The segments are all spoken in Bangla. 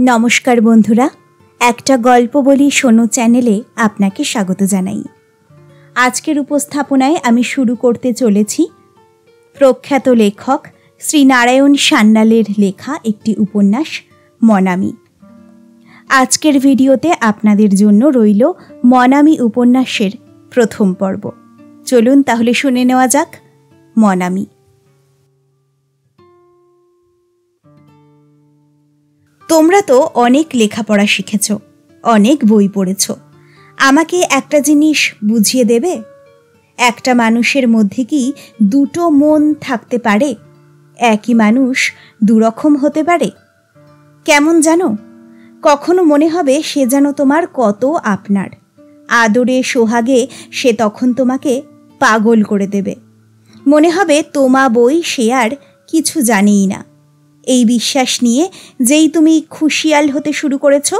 নমস্কার বন্ধুরা, একটা গল্প বলি শোনো চ্যানেলে আপনাকে স্বাগত জানাই। আজকের উপস্থাপনায় আমি শুরু করতে চলেছি প্রখ্যাত লেখক শ্রীনারায়ণ সান্যালের লেখা একটি উপন্যাস, মনামি। আজকের ভিডিওতে আপনাদের জন্য রইল মনামি উপন্যাসের প্রথম পর্ব। চলুন তাহলে শুনে নেওয়া যাক মনামি। তোমরা তো অনেক লেখাপড়া শিখেছ, অনেক বই পড়েছ। আমাকে একটা জিনিস বুঝিয়ে দেবে? একটা মানুষের মধ্যে কি দুটো মন থাকতে পারে? একই মানুষ দুরকম হতে পারে? কেমন জানো? কখনো মনে হবে সে যেন তোমার কত আপনার। আদরে সোহাগে সে তখন তোমাকে পাগল করে দেবে। মনে হবে তোমা বই সে আর কিছু জানেই না। এই বিশ্বাস নিয়ে যেই তুমি খুশিয়াল হতে শুরু করেছ,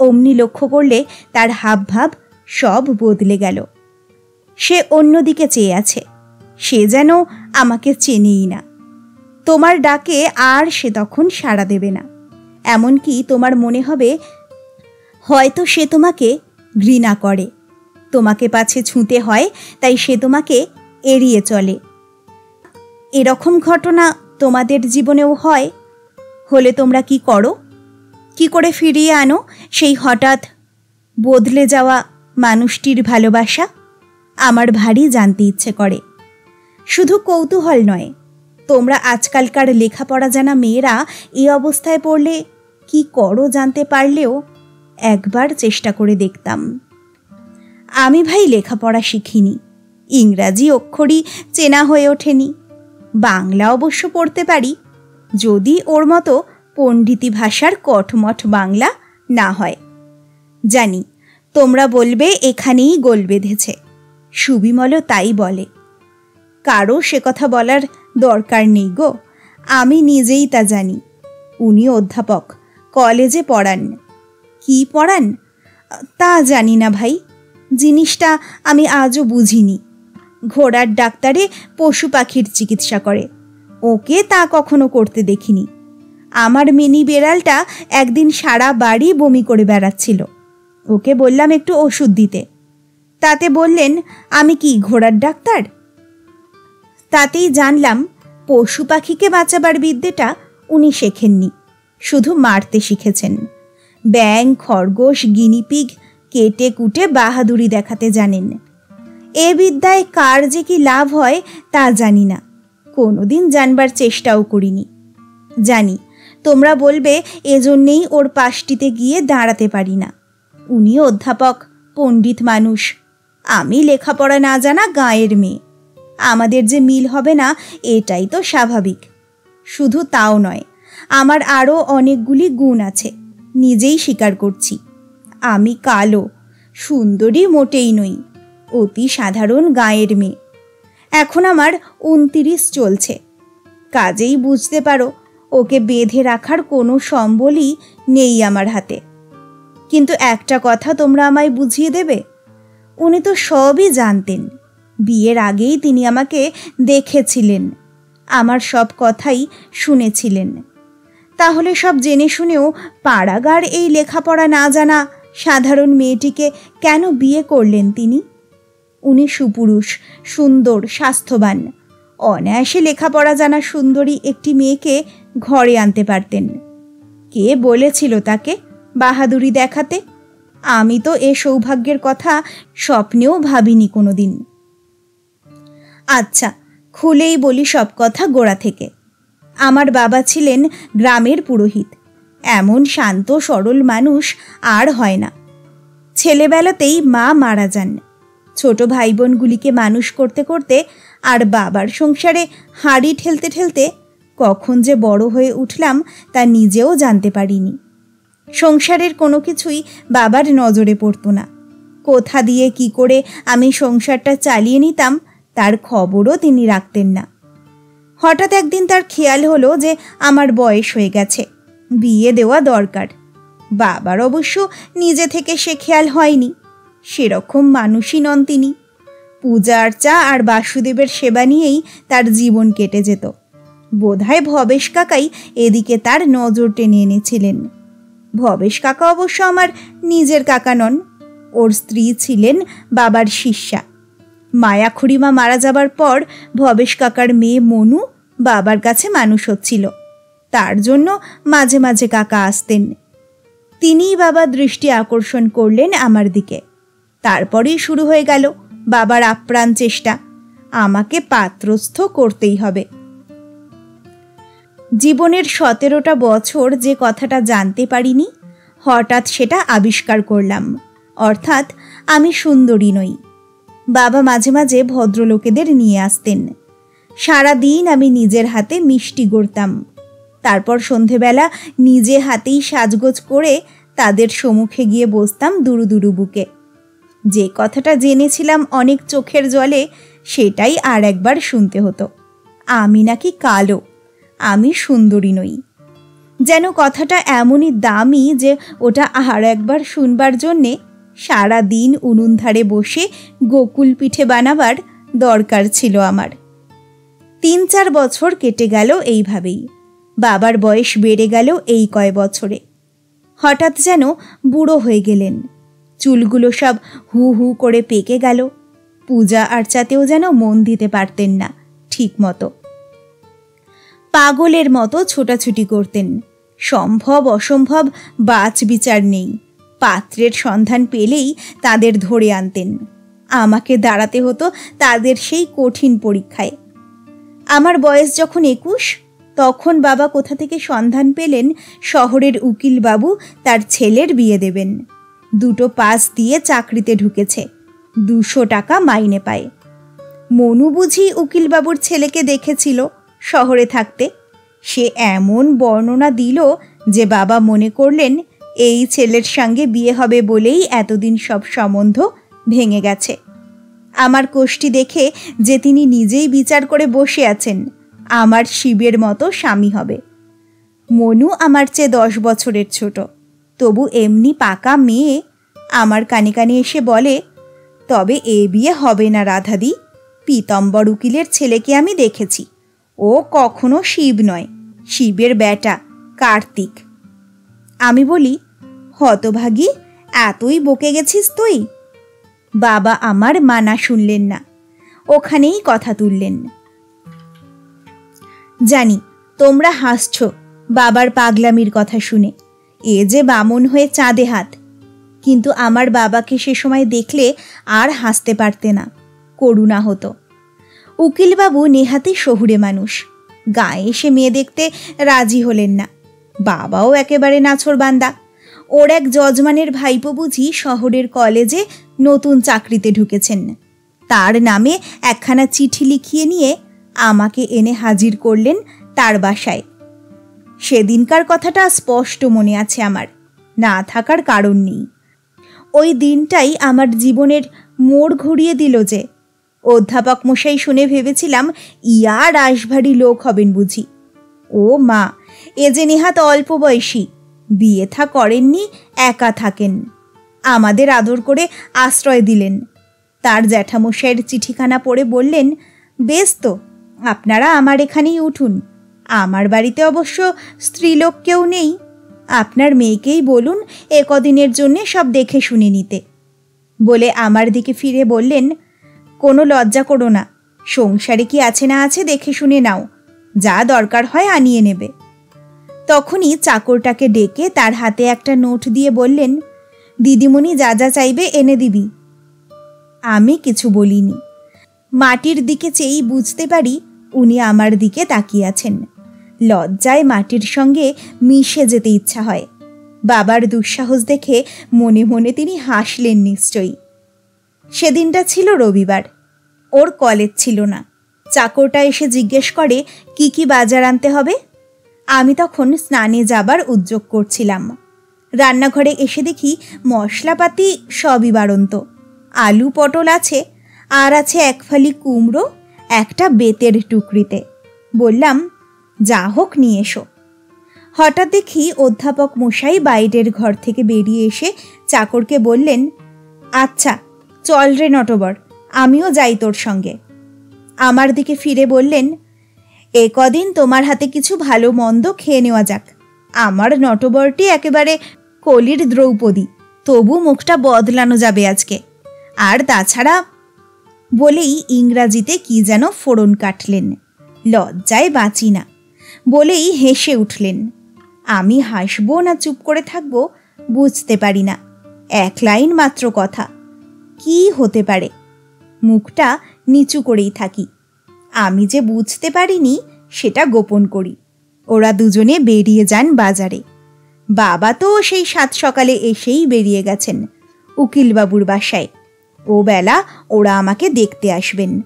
অমনি লক্ষ্য করলে তার হাবভাব সব বদলে গেল। সে অন্যদিকে চেয়ে আছে, সে যেন আমাকে চেনেই না। তোমার ডাকে আর সে তখন সাড়া দেবে না। এমনকি তোমার মনে হবে, হয়তো সে তোমাকে ঘৃণা করে। তোমাকে পাছে ছুঁতে হয়, তাই সে তোমাকে এড়িয়ে চলে। এরকম ঘটনা তোমাদের জীবনেও হয়? হলে তোমরা কি করো? কি করে ফিরিয়ে আনো সেই হঠাৎ বদলে যাওয়া মানুষটির ভালোবাসা? আমার ভারী জানতে ইচ্ছে করে। শুধু কৌতূহল নয়, তোমরা আজকালকার লেখাপড়া জানা মেয়েরা এই অবস্থায় পড়লে কি করো জানতে পারলেও একবার চেষ্টা করে দেখতাম। আমি ভাই লেখাপড়া শিখিনি, ইংরাজি অক্ষরই চেনা হয়ে ওঠেনি। বাংলা অবশ্য পড়তে পারি। যদি ওর মতো পণ্ডিতি ভাষার কঠমঠ বাংলা না হয়। জানি, তোমরা বলবে এখানেই গোল বেঁধেছে। সুবিমলও তাই বলে। কারও সে কথা বলার দরকার নেই গো, আমি নিজেই তা জানি। উনি অধ্যাপক, কলেজে পড়ান। কি পড়ান? তা জানি না ভাই, জিনিসটা আমি আজও বুঝিনি। ঘোড়ার ডাক্তারে পশু পাখির চিকিৎসা করে। ওকে তা কখনো করতে দেখিনি। আমার মিনি বেড়ালটা একদিন সারা বাড়ি বমি করে বেড়াচ্ছিল। ওকে বললাম, একটু ওষুধ দিতে। তাতে বললেন, আমি কি ঘোড়ার ডাক্তার? তাতেই জানলাম, পশু পাখিকে বাঁচাবার বিদ্যেটা উনি শেখেননি, শুধু মারতে শিখেছেন। ব্যাং খরগোশ, গিনিপিগ, কেটে কুটে বাহাদুরি দেখাতে জানেন। এ বিদ্যায় কার যে কি লাভ হয় তা জানি না। কোনোদিন জানবার চেষ্টাও করিনি। জানি, তোমরা বলবে এজন্যেই ওর পাশটিতে গিয়ে দাঁড়াতে পারি না। উনি অধ্যাপক, পণ্ডিত মানুষ। আমি লেখাপড়া না জানা গায়ের মেয়ে। আমাদের যে মিল হবে না, এটাই তো স্বাভাবিক। শুধু তাও নয়, আমার আরও অনেকগুলি গুণ আছে, নিজেই স্বীকার করছি। আমি কালো, সুন্দরী মোটেই নই। অতি সাধারণ গায়ের মেয়ে। এখন আমার উনতিরিশ চলছে। কাজেই বুঝতে পারো, ওকে বেঁধে রাখার কোনো সম্বলই নেই আমার হাতে। কিন্তু একটা কথা তোমরা আমায় বুঝিয়ে দেবে? উনি তো সবই জানতেন। বিয়ের আগেই তিনি আমাকে দেখেছিলেন। আমার সব কথাই শুনেছিলেন। তাহলে সব জেনে শুনেও পাড়াগার এই লেখাপড়া না জানা সাধারণ মেয়েটিকে কেন বিয়ে করলেন তিনি? উনি সুপুরুষ, সুন্দর, স্বাস্থ্যবান। অনায়াসে লেখাপড়া জানা সুন্দরী একটি মেয়েকে ঘরে আনতে পারতেন। কে বলেছিল তাকে বাহাদুরি দেখাতে? আমি তো এ সৌভাগ্যের কথা স্বপ্নেও ভাবিনি কোনো দিন আচ্ছা খুলেই বলি সব কথা গোড়া থেকে। আমার বাবা ছিলেন গ্রামের পুরোহিত। এমন শান্ত, সরল মানুষ আর হয় না। ছেলেবেলাতেই মা মারা যান। ছোট ভাই বোনগুলিকে মানুষ করতে করতে আর বাবার সংসারে হাঁড়ি ঠেলতে ঠেলতে কখন যে বড় হয়ে উঠলাম তা নিজেও জানতে পারিনি। সংসারের কোনো কিছুই বাবার নজরে পড়তো না। কোথা দিয়ে কি করে আমি সংসারটা চালিয়ে নিতাম তার খবরও তিনি রাখতেন না। হঠাৎ একদিন তার খেয়াল হলো যে আমার বয়স হয়ে গেছে, বিয়ে দেওয়া দরকার। বাবার অবশ্য নিজে থেকে সে খেয়াল হয়নি। সেরকম মানুষই নন তিনি। পূজা আর্চা আর বাসুদেবের সেবা নিয়েই তার জীবন কেটে যেত। বোধহয় ভবেশ কাকাই এদিকে তার নজর টেনে এনেছিলেন। ভবেশ কাকা অবশ্য আমার নিজের কাকা নন, ওর স্ত্রী ছিলেন বাবার শিষ্যা। মায়া খুড়িমা মারা যাবার পর ভবেশ কাকার মেয়ে মনু বাবার কাছে মানুষ হচ্ছিল। তার জন্য মাঝে মাঝে কাকা আসতেন। তিনিই বাবা দৃষ্টি আকর্ষণ করলেন আমার দিকে। তারপরেই শুরু হয়ে গেল বাবার আপ্রাণ চেষ্টা। আমাকে পাত্রস্থ করতেই হবে। জীবনের সতেরোটা বছর যে কথাটা জানতে পারিনি, হঠাৎ সেটা আবিষ্কার করলাম। অর্থাৎ আমি সুন্দরী নই। বাবা মাঝে মাঝে ভদ্রলোকেদের নিয়ে আসতেন। সারা দিন আমি নিজের হাতে মিষ্টি গড়তাম। তারপর সন্ধেবেলা নিজে হাতেই সাজগোজ করে তাদের সম্মুখে গিয়ে বসতাম দুরু দুরু বুকে। যে কথাটা জেনেছিলাম অনেক চোখের জলে, সেটাই আর একবার শুনতে হতো। আমি নাকি কালো, আমি সুন্দরী নই। যেন কথাটা এমনই দামি যে ওটা আর একবার শুনবার জন্যে সারা দিন উনুন ধারে বসে গোকুল পিঠে বানাবার দরকার ছিল আমার। তিন চার বছর কেটে গেল এইভাবেই, বাবার বয়স বেড়ে গেল এই কয় বছরে। হঠাৎ যেন বুড়ো হয়ে গেলেন। চুলগুলো সব হু হু করে পেকে গেল। পূজা আর্চাতেও যেন মন দিতে পারতেন না, ঠিক মতো। পাগলের মতো ছোটাছুটি করতেন। সম্ভব, অসম্ভব বাচ বিচার নেই। পাত্রের সন্ধান পেলেই তাদের ধরে আনতেন। আমাকে দাঁড়াতে হতো তাদের সেই কঠিন পরীক্ষায়। আমার বয়স যখন একুশ, তখন বাবা কোথা থেকে সন্ধান পেলেন, শহরের উকিল বাবু তার ছেলের বিয়ে দেবেন। দুটো পাস দিয়ে চাকরিতে ঢুকেছে। দুশো টাকা মাইনে পায়। মনু বুঝি উকিলবাবুর ছেলেকে দেখেছিল শহরে থাকতে। সে এমন বর্ণনা দিল যে বাবা মনে করলেন, এই ছেলের সঙ্গে বিয়ে হবে বলেই এতদিন সব সম্বন্ধ ভেঙে গেছে। আমার কোষ্ঠী দেখে যে তিনি নিজেই বিচার করে বসে আছেন, আমার শিবের মতো স্বামী হবে। মনু আমার চেয়ে দশ বছরের ছোট। তবু এমনি পাকা মেয়ে আমার কানে কানে এসে বলে, তবে এ বিয়ে হবে না রাধাদি। পীতম্বর উকিলের ছেলেকে আমি দেখেছি। ও কখনো শিব নয়, শিবের বেটা কার্তিক। আমি বলি, হতভাগী, এতই বকে গেছিস তুই? বাবা আমার মানা শুনলেন না, ওখানেই কথা তুললেন। জানি, তোমরা হাসছ, বাবার পাগলামির কথা শুনে। এ যে বামন হয়ে চাঁদে হাত। কিন্তু আমার বাবাকে সে সময় দেখলে আর হাসতে পারতে না, করুণা হতো। উকিলবাবু নেহাতি শহুরে মানুষ, গায়ে এসে মেয়ে দেখতে রাজি হলেন না। বাবাও একেবারে নাছর বান্দা। ওর এক যজমানের ভাইপো বুঝি শহরের কলেজে নতুন চাকরিতে ঢুকেছেন। তার নামে একখানা চিঠি লিখিয়ে নিয়ে আমাকে এনে হাজির করলেন তার বাসায়। সেদিনকার কথাটা স্পষ্ট মনে আছে আমার। না থাকার কারণ নেই। ওই দিনটাই আমার জীবনের মোড় ঘুরিয়ে দিল যে, অধ্যাপক মশাই শুনে ভেবেছিলাম ইয়া রাশভারী লোক হবেন বুঝি। ও মা, এ যে নেহাত অল্প বয়সী, বিয়ে থা করেননি, একা থাকেন। আমাদের আদর করে আশ্রয় দিলেন। তার জ্যাঠামশাইয়ের চিঠিখানা পড়ে বললেন, বেশ তো, আপনারা আমার এখানেই উঠুন। আমার বাড়িতে অবশ্য স্ত্রীলোক কেউ নেই। আপনার মেয়েকেই বলুন এ কদিনের জন্যে সব দেখে শুনে নিতে। বলে আমার দিকে ফিরে বললেন, কোনো লজ্জা করো না, সংসারে কি আছে না আছে দেখে শুনে নাও, যা দরকার হয় আনিয়ে নেবে। তখনই চাকরটাকে ডেকে তার হাতে একটা নোট দিয়ে বললেন, দিদিমণি যা যা চাইবে এনে দিবি। আমি কিছু বলিনি। মাটির দিকে চেয়েই বুঝতে পারি উনি আমার দিকে তাকিয়ে আছেন। লজ্জায় মাটির সঙ্গে মিশে যেতে ইচ্ছা হয়। বাবার দুঃসাহস দেখে মনে মনে তিনি হাসলেন নিশ্চয়ই। সেদিনটা ছিল রবিবার। ওর কলেজ ছিল না। চাকরটা এসে জিজ্ঞেস করে, কি কি বাজার আনতে হবে? আমি তখন স্নানে যাবার উদ্যোগ করছিলাম। রান্নাঘরে এসে দেখি মশলাপাতি সবই বাড়ন্ত। আলু, পটল আছে, আর আছে এক ফালি কুমড়ো, একটা বেতের টুকরিতে। বললাম যা হোক নিয়ে এসো। হঠাৎ দেখি অধ্যাপক মশাই বাইরের ঘর থেকে বেরিয়ে এসে চাকরকে বললেন আচ্ছা চল রে নটবর, আমিও যাই তোর সঙ্গে। আমার দিকে ফিরে বললেন, এ কদিন তোমার হাতে কিছু ভালো মন্দ খেয়ে নেওয়া যাক। আমার নটবরটি একেবারে কলির দ্রৌপদী, তবু মুখটা বদলানো যাবে আজকে। আর তাছাড়া বলেই ইংরাজিতে কি যেন ফোড়ন কাটলেন। লজ্জায় বাঁচি না। বলেই হেসে উঠলেন। আমি হাসব না চুপ করে থাকব বুঝতে পারি না। এক লাইন মাত্র কথা। কি হতে পারে? মুখটা নিচু করেই থাকি। আমি যে বুঝতে পারিনি, সেটা গোপন করি। ওরা দুজনে বেরিয়ে যান বাজারে। বাবা তো সেই সাত সকালে এসেই বেরিয়ে গেছেন উকিলবাবুর বাসায়। ও বেলা ওরা আমাকে দেখতে আসবেন।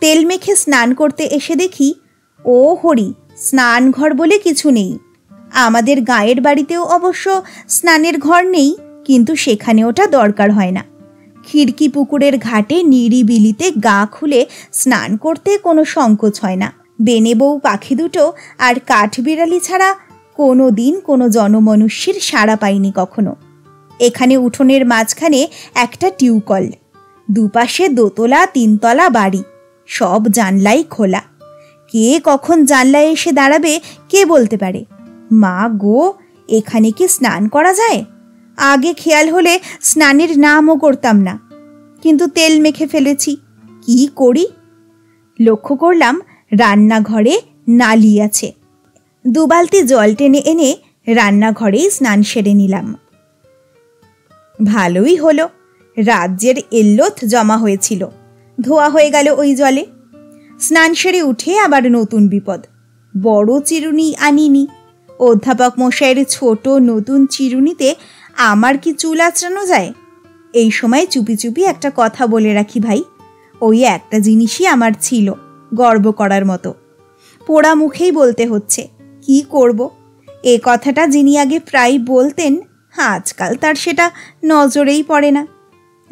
তেল মেখে স্নান করতে এসে দেখি ও হরি স্নান ঘর বলে কিছু নেই। আমাদের গায়ের বাড়িতেও অবশ্য স্নানের ঘর নেই, কিন্তু সেখানে ওটা দরকার হয় না। খিড়কি পুকুরের ঘাটে নিরিবিলিতে গা খুলে স্নান করতে কোনো সংকোচ হয় না। বেনে বউ পাখি দুটো আর কাঠবিড়ালি ছাড়া কোনো দিন কোনো জনমনুষ্যের সাড়া পাইনি কখনো। এখানে উঠোনের মাঝখানে একটা টিউকল দুপাশে দোতলা, তিনতলা বাড়ি। সব জানলাই খোলা। কে কখন জানলায় এসে দাঁড়াবে কে বলতে পারে? মা, গো, এখানে কি স্নান করা যায়? আগে খেয়াল হলে স্নানের নামও করতাম না। কিন্তু তেল মেখে ফেলেছি, কি করি? লক্ষ্য করলাম রান্নাঘরে নালি আছে। দুবালতি জল টেনে এনে রান্নাঘরেই স্নান সেরে নিলাম। ভালোই হলো, রাজ্যের এল্লোথ জমা হয়েছিল। ধোয়া হয়ে গেল ওই জলে। স্নান সেরে উঠে আবার নতুন বিপদ। বড় চিরুনি আনিনি। অধ্যাপক মশাইয়ের ছোট নতুন চিরুনিতে আমার কি চুল আঁচড়ানো যায়? এই সময় চুপি চুপি একটা কথা বলে রাখি ভাই। ওই একটা জিনিসই আমার ছিল, গর্ব করার মতো। পোড়া মুখেই বলতে হচ্ছে, কি করব? এ কথাটা যিনি আগে প্রায় বলতেন, আজকাল তার সেটা নজরেই পড়ে না।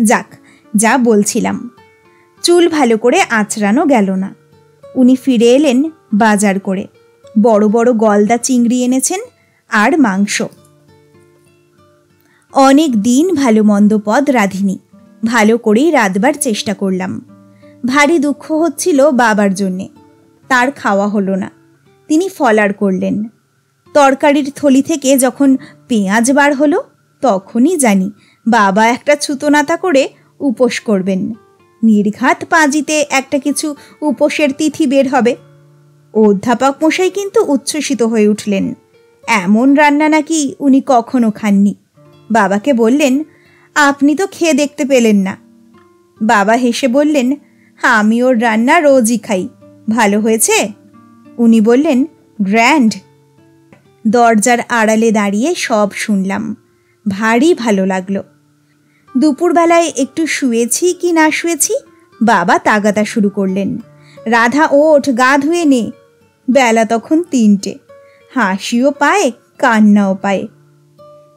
যাক, যা বলছিলাম। চুল ভালো করে আঁচড়ানো গেল না। উনি ফিরে এলেন বাজার করে। বড় বড় গলদা চিংড়ি এনেছেন আর মাংস। অনেক দিন ভালো মন্দ পদ রাঁধিনি। ভালো করেই রাঁধবার চেষ্টা করলাম। ভারী দুঃখ হচ্ছিল বাবার জন্যে। তার খাওয়া হলো না। তিনি ফলার করলেন। তরকারির থলি থেকে যখন পেঁয়াজ বার হলো, তখনই জানি বাবা একটা ছুতোনাতা করে উপোস করবেন। নির্ঘাত পাঁজিতে একটা কিছু উপোসের তিথি বের হবে। অধ্যাপক মশাই কিন্তু উচ্ছ্বসিত হয়ে উঠলেন। এমন রান্না নাকি উনি কখনো খাননি। বাবাকে বললেন, আপনি তো খেয়ে দেখতে পেলেন না। বাবা হেসে বললেন, আমি ওর রান্না রোজই খাই। ভালো হয়েছে? উনি বললেন, গ্র্যান্ড। দরজার আড়ালে দাঁড়িয়ে সব শুনলাম। ভারী ভালো লাগল। দুপুরবেলায় একটু শুয়েছি কি না শুয়েছি? বাবা তাগাতা শুরু করলেন। রাধা ওঠ, গা ধুয়ে নে। বেলা তখন তিনটে। হাসিও পায়, কান্নাও পায়।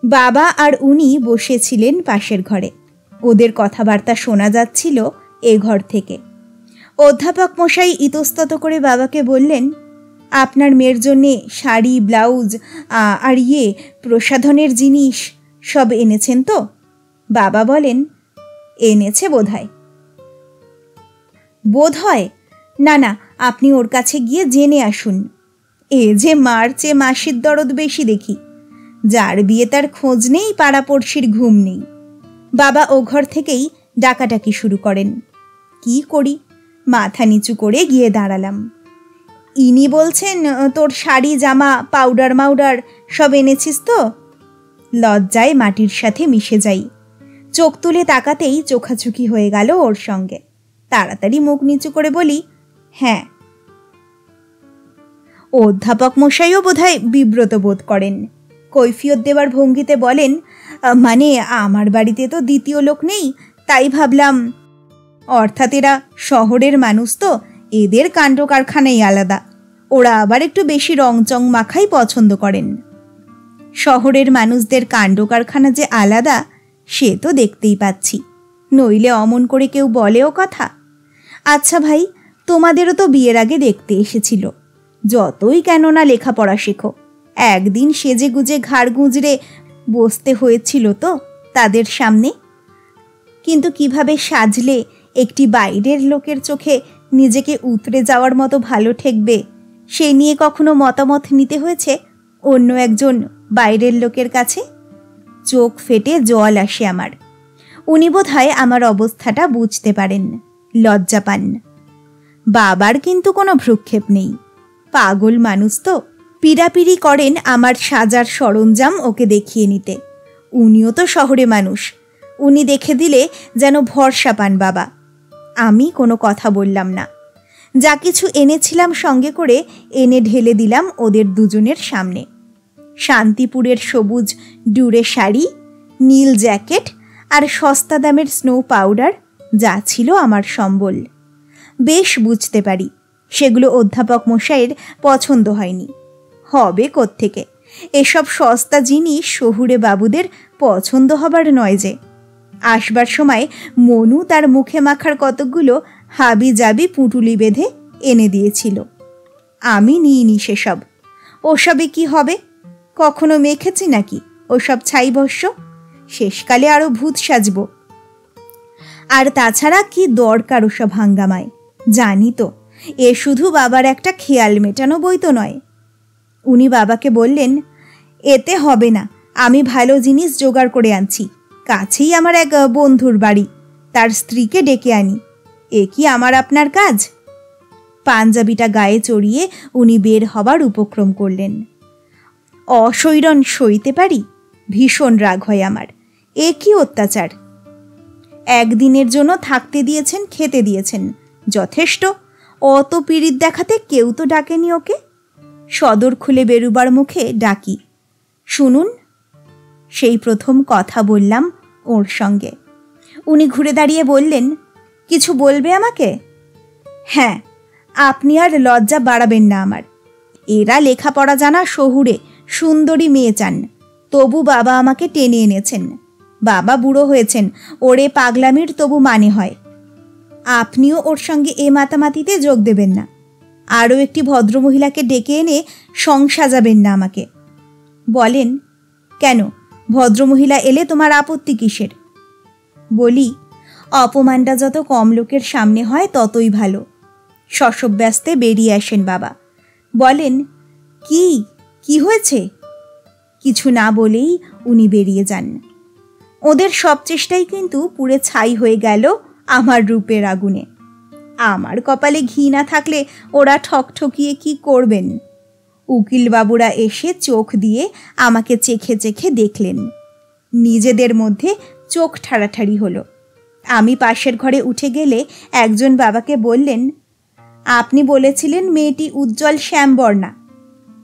বাবা আর উনি বসেছিলেন পাশের ঘরে। ওদের কথাবার্তা শোনা যাচ্ছিল এ ঘর থেকে। অধ্যাপক মশাই ইতস্তত করে বাবাকে বললেন, আপনার মেয়ের জন্যে শাড়ি, ব্লাউজ আর ইয়ে প্রসাধনের জিনিস সব এনেছেন তো? বাবা বলেন, এনেছে বোধ হয় বোধ হয়? না না, আপনি ওর কাছে গিয়ে জেনে আসুন। এ যে মার্চে মাসির দরদ বেশি দেখি। যার বিয়ে তার খোঁজ নেই, পাড়াপড়শির ঘুম নেই। বাবা ও ঘর থেকেই ডাকাটাকি শুরু করেন। কি করি? মাথা নিচু করে গিয়ে দাঁড়ালাম। ইনি বলছেন, তোর শাড়ি, জামা, পাউডার, মাউডার সব এনেছিস তো? লজ্জায় মাটির সাথে মিশে যাই। চোখ তুলে তাকাতেই চোখাচুকি হয়ে গেল ওর সঙ্গে। তাড়াতাড়ি মুখ নিচু করে বলি হ্যাঁ। অধ্যাপক মশাইও বোধহয় বিব্রত বোধ করেন। কৈফিয়ত দেওয়ার ভঙ্গিতে বলেন মানে আমার বাড়িতে তো দ্বিতীয় লোক নেই, তাই ভাবলাম, অর্থাৎ এরা শহরের মানুষ তো, এদের কাণ্ড কারখানাই আলাদা। ওরা আবার একটু বেশি রংচং মাখাই পছন্দ করেন। শহরের মানুষদের কাণ্ড কারখানা যে আলাদা সে তো দেখতেই পাচ্ছি। নইলে অমন করে কেউ বলেও কথা? আচ্ছা ভাই, তোমাদেরও তো বিয়ের আগে দেখতে এসেছিল। যতই কেননা লেখাপড়া শেখো। একদিন সেজে গুজে ঘাড় গুঁজরে বসতে হয়েছিল তো তাদের সামনে। কিন্তু কীভাবে সাজলে একটি বাইরের লোকের চোখে নিজেকে উতরে যাওয়ার মতো ভালো ঠেকবে, সে নিয়ে কখনো মতামত নিতে হয়েছে অন্য একজন বাইরের লোকের কাছে? চোখ ফেটে জল আসে আমার। উনি বোধ হয় আমার অবস্থাটা বুঝতে পারেন, লজ্জা পান। বাবার কিন্তু কোনো ভ্রুক্ষেপ নেই। পাগল মানুষ তো। পিড়াপিড়ি করেন আমার সাজার সরঞ্জাম ওকে দেখিয়ে নিতে। উনিও তো শহরে মানুষ। উনি দেখে দিলে যেন ভরসা পান বাবা। আমি কোনো কথা বললাম না। যা কিছু এনেছিলাম সঙ্গে করে এনে ঢেলে দিলাম ওদের দুজনের সামনে। শান্তিপুরের সবুজ ডুরে শাড়ি, নীল জ্যাকেট আর সস্তা দামের স্নো পাউডার যা ছিল আমার সম্বল। বেশ বুঝতে পারি, সেগুলো অধ্যাপক মশাইয়ের পছন্দ হয়নি। হবে কোত্থেকে? এসব সস্তা জিনিস শহুরে বাবুদের পছন্দ হবার নয় যে। আসবার সময় মনু তার মুখে মাখার কতকগুলো হাবি জাবি পুঁটুলি বেঁধে এনে দিয়েছিল। আমি নিইনি সেসব। ওসবে কি হবে? কখনো মেখেছি নাকি? ওসব ছাই ভস্য শেষকালে আরও ভূত সাজব। আর তাছাড়া কি দরকার ওসব হাঙ্গামায়? জানি তো, এ শুধু বাবার একটা খেয়াল মেটানো বই তো নয়। উনি বাবাকে বললেন, এতে হবে না, আমি ভালো জিনিস জোগাড় করে আনছি। কাছেই আমার এক বন্ধুর বাড়ি। তার স্ত্রীকে ডেকে আনি। এ কি আমার আপনার কাজ? পাঞ্জাবিটা গায়ে চড়িয়ে উনি বের হবার উপক্রম করলেন। অসৈরণ সইতে পারি? ভীষণ রাগ হয় আমার। এ কি অত্যাচার? একদিনের জন্য থাকতে দিয়েছেন, খেতে দিয়েছেন। যথেষ্ট। অত পীড়িত দেখাতে কেউ তো ডাকেনি ওকে। সদর খুলে বেরুবার মুখে ডাকি। শুনুন, সেই প্রথম কথা বললাম ওর সঙ্গে। উনি ঘুরে দাঁড়িয়ে বললেন, কিছু বলবে আমাকে? হ্যাঁ আপনি আর লজ্জা বাড়াবেন না আমার। এরা লেখাপড়া জানা শহুরে সুন্দরী মেয়ে চান। তবু বাবা আমাকে টেনে এনেছেন। বাবা বুড়ো হয়েছেন, ওরে পাগলামির তবু মানে হয়। আপনিও ওর সঙ্গে এ মাতামাতিতে যোগ দেবেন না। আরও একটি ভদ্রমহিলাকে ডেকে এনে সং সাজাবেন না আমাকে। বলেন, কেন? ভদ্রমহিলা এলে তোমার আপত্তি কিসের? বলি, অপমানটা যত কম লোকের সামনে হয় ততই ভালো। শশব্যস্তে বেরিয়ে আসেন বাবা। বলেন, কি? কি হয়েছে? কিছু না বলেই উনি বেরিয়ে যান। ওদের সব চেষ্টাই কিন্তু পুরে ছাই হয়ে গেল আমার রূপের আগুনে। আমার কপালে ঘি না থাকলে ওরা ঠকঠকিয়ে কি করবেন? উকিলবাবুরা এসে চোখ দিয়ে আমাকে চেখে চেখে দেখলেন। নিজেদের মধ্যে চোখ ঠাড়াঠাড়ি হলো। আমি পাশের ঘরে উঠে গেলে একজন বাবাকে বললেন, আপনি বলেছিলেন মেয়েটি উজ্জ্বল শ্যামবর্ণা।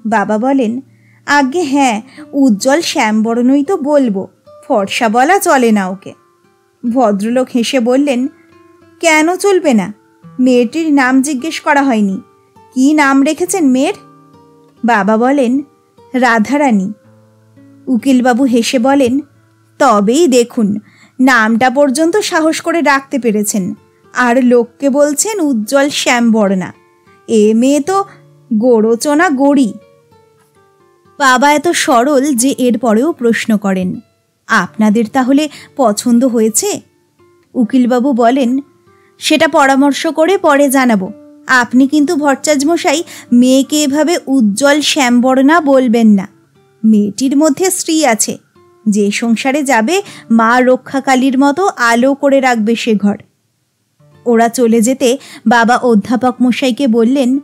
বাবা বলেন আগে হ্যাঁ উজ্জ্বল শ্যামবর্ণই তো বলব, ফর্সা বলা চলে না ওকে। ভদ্রলোক হেসে বললেন, কেন চলবে না? মেয়েটির নাম জিজ্ঞেস করা হয়নি। কি নাম রেখেছেন মেয়ের? বাবা বলেন, রাধারানী। উকিলবাবু হেসে বলেন, তবেই দেখুন, নামটা পর্যন্ত সাহস করে রাখতে পেরেছেন। আর লোককে বলছেন উজ্জ্বল শ্যামবর্ণা। এ মেয়ে তো গোড়োচনা গড়ি বাবা এত সরল যে এর পরেও প্রশ্ন করেন, আপনাদের তাহলে পছন্দ হয়েছে? উকিলবাবু বলেন, সেটা পরামর্শ করে পরে জানাব। আপনি কিন্তু ভট্টাচার্যমশাই মেয়েকে এভাবে উজ্জ্বল শ্যামবর্ণা বলবেন না। মেয়েটির মধ্যে স্ত্রী আছে। যে সংসারে যাবে, মা রক্ষাকালীর মতো আলো করে রাখবে সে ঘর। ওরা চলে যেতে বাবা অধ্যাপক মশাইকে বললেন,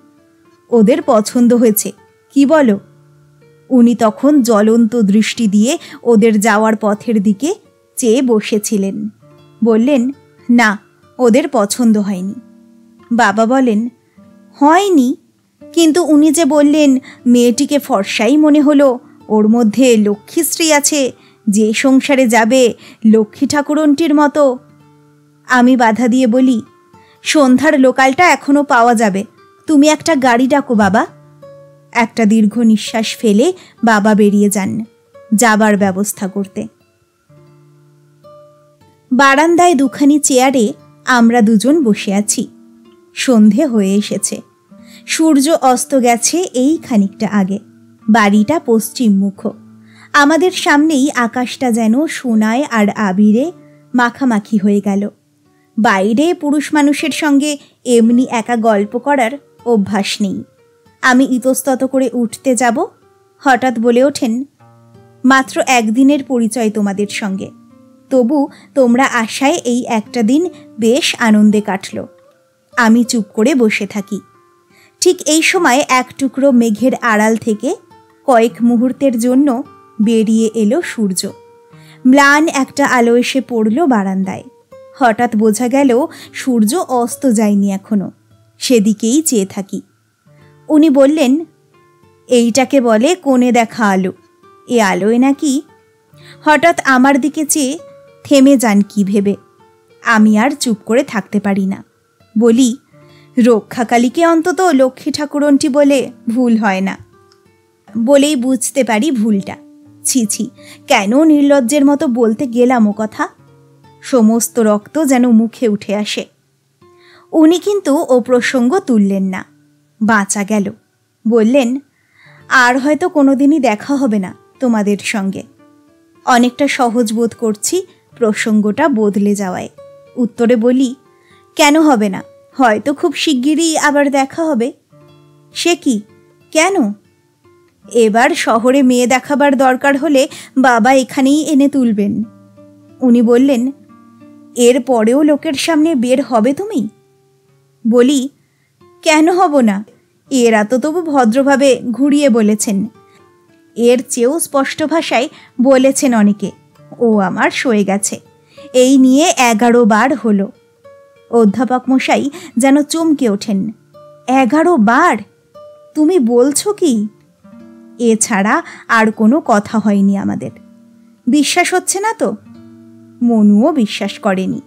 ওদের পছন্দ হয়েছে। কি বলো? উনি তখন জ্বলন্ত দৃষ্টি দিয়ে ওদের যাওয়ার পথের দিকে চেয়ে বসেছিলেন। বললেন, না, ওদের পছন্দ হয়নি। বাবা বলেন, হয়নি, কিন্তু উনি যে বললেন, মেয়েটিকে ফর্সাই মনে হলো, ওর মধ্যে লক্ষ্মী স্ত্রী আছে, যে সংসারে যাবে লক্ষ্মী ঠাকুরনটির মতো। আমি বাধা দিয়ে বলি, সন্ধ্যার লোকালটা এখনও পাওয়া যাবে। তুমি একটা গাড়ি ডাকো বাবা। একটা দীর্ঘ নিঃশ্বাস ফেলে বাবা বেরিয়ে যান যাবার ব্যবস্থা করতে। বারান্দায় দুখানি চেয়ারে আমরা দুজন বসে আছি। সন্ধে হয়ে এসেছে। সূর্য অস্ত গেছে এই খানিকটা আগে। বাড়িটা পশ্চিমমুখ আমাদের সামনেই আকাশটা যেন সোনায় আর আবিরে মাখামাখি হয়ে গেল। বাইরে পুরুষ মানুষের সঙ্গে এমনি একা গল্প করার অভ্যাস নেই। আমি ইতস্তত করে উঠতে যাব। হঠাৎ বলে ওঠেন, মাত্র একদিনের পরিচয় তোমাদের সঙ্গে। তবু তোমরা আশায় এই একটা দিন বেশ আনন্দে কাটল। আমি চুপ করে বসে থাকি। ঠিক এই সময় এক টুকরো মেঘের আড়াল থেকে কয়েক মুহূর্তের জন্য বেরিয়ে এলো সূর্য। ম্লান একটা আলো এসে পড়ল বারান্দায়। হঠাৎ বোঝা গেল, সূর্য অস্ত যায়নি এখনও। সেদিকেই চেয়ে থাকি। উনি বললেন, এইটাকে বলে কোণে দেখা আলো। এ আলোয় নাকি হঠাৎ আমার দিকে চেয়ে থেমে যান কি ভেবে। আমি আর চুপ করে থাকতে পারি না। বলি, রক্ষাকালীকে অন্তত লক্ষ্মী ঠাকুরনটি বলে ভুল হয় না। বলেই বুঝতে পারি ভুলটা। ছি ছি, কেন নির্লজ্জের মতো বলতে গেলাম ও কথা? সমস্ত রক্ত যেন মুখে উঠে আসে। উনি কিন্তু ও প্রসঙ্গ তুললেন না। বাঁচা গেল। বললেন, আর হয়তো কোনোদিনই দেখা হবে না তোমাদের সঙ্গে। অনেকটা সহজ বোধ করছি প্রসঙ্গটা বদলে যাওয়ায়। উত্তরে বলি, কেন হবে না? হয়তো খুব শিগগিরই আবার দেখা হবে। সে কি? কেন? এবার শহরে মেয়ে দেখাবার দরকার হলে বাবা এখানেই এনে তুলবেন। উনি বললেন, এর পরেও লোকের সামনে বের হবে তুমি? বলি কেন হব না? এরা তো তবু ভদ্রভাবে ঘুরিয়ে বলেছেন। এর চেয়েও স্পষ্ট ভাষায় বলেছেন অনেকে, ও আমার সয়ে গেছে। এই নিয়ে এগারো বার হলো। অধ্যাপক মশাই যেন চমকে ওঠেন, এগারো বার? তুমি বলছো কি? এছাড়া আর কোনো কথা হয়নি আমাদের। বিশ্বাস হচ্ছে না তো? মনুও বিশ্বাস করেনি।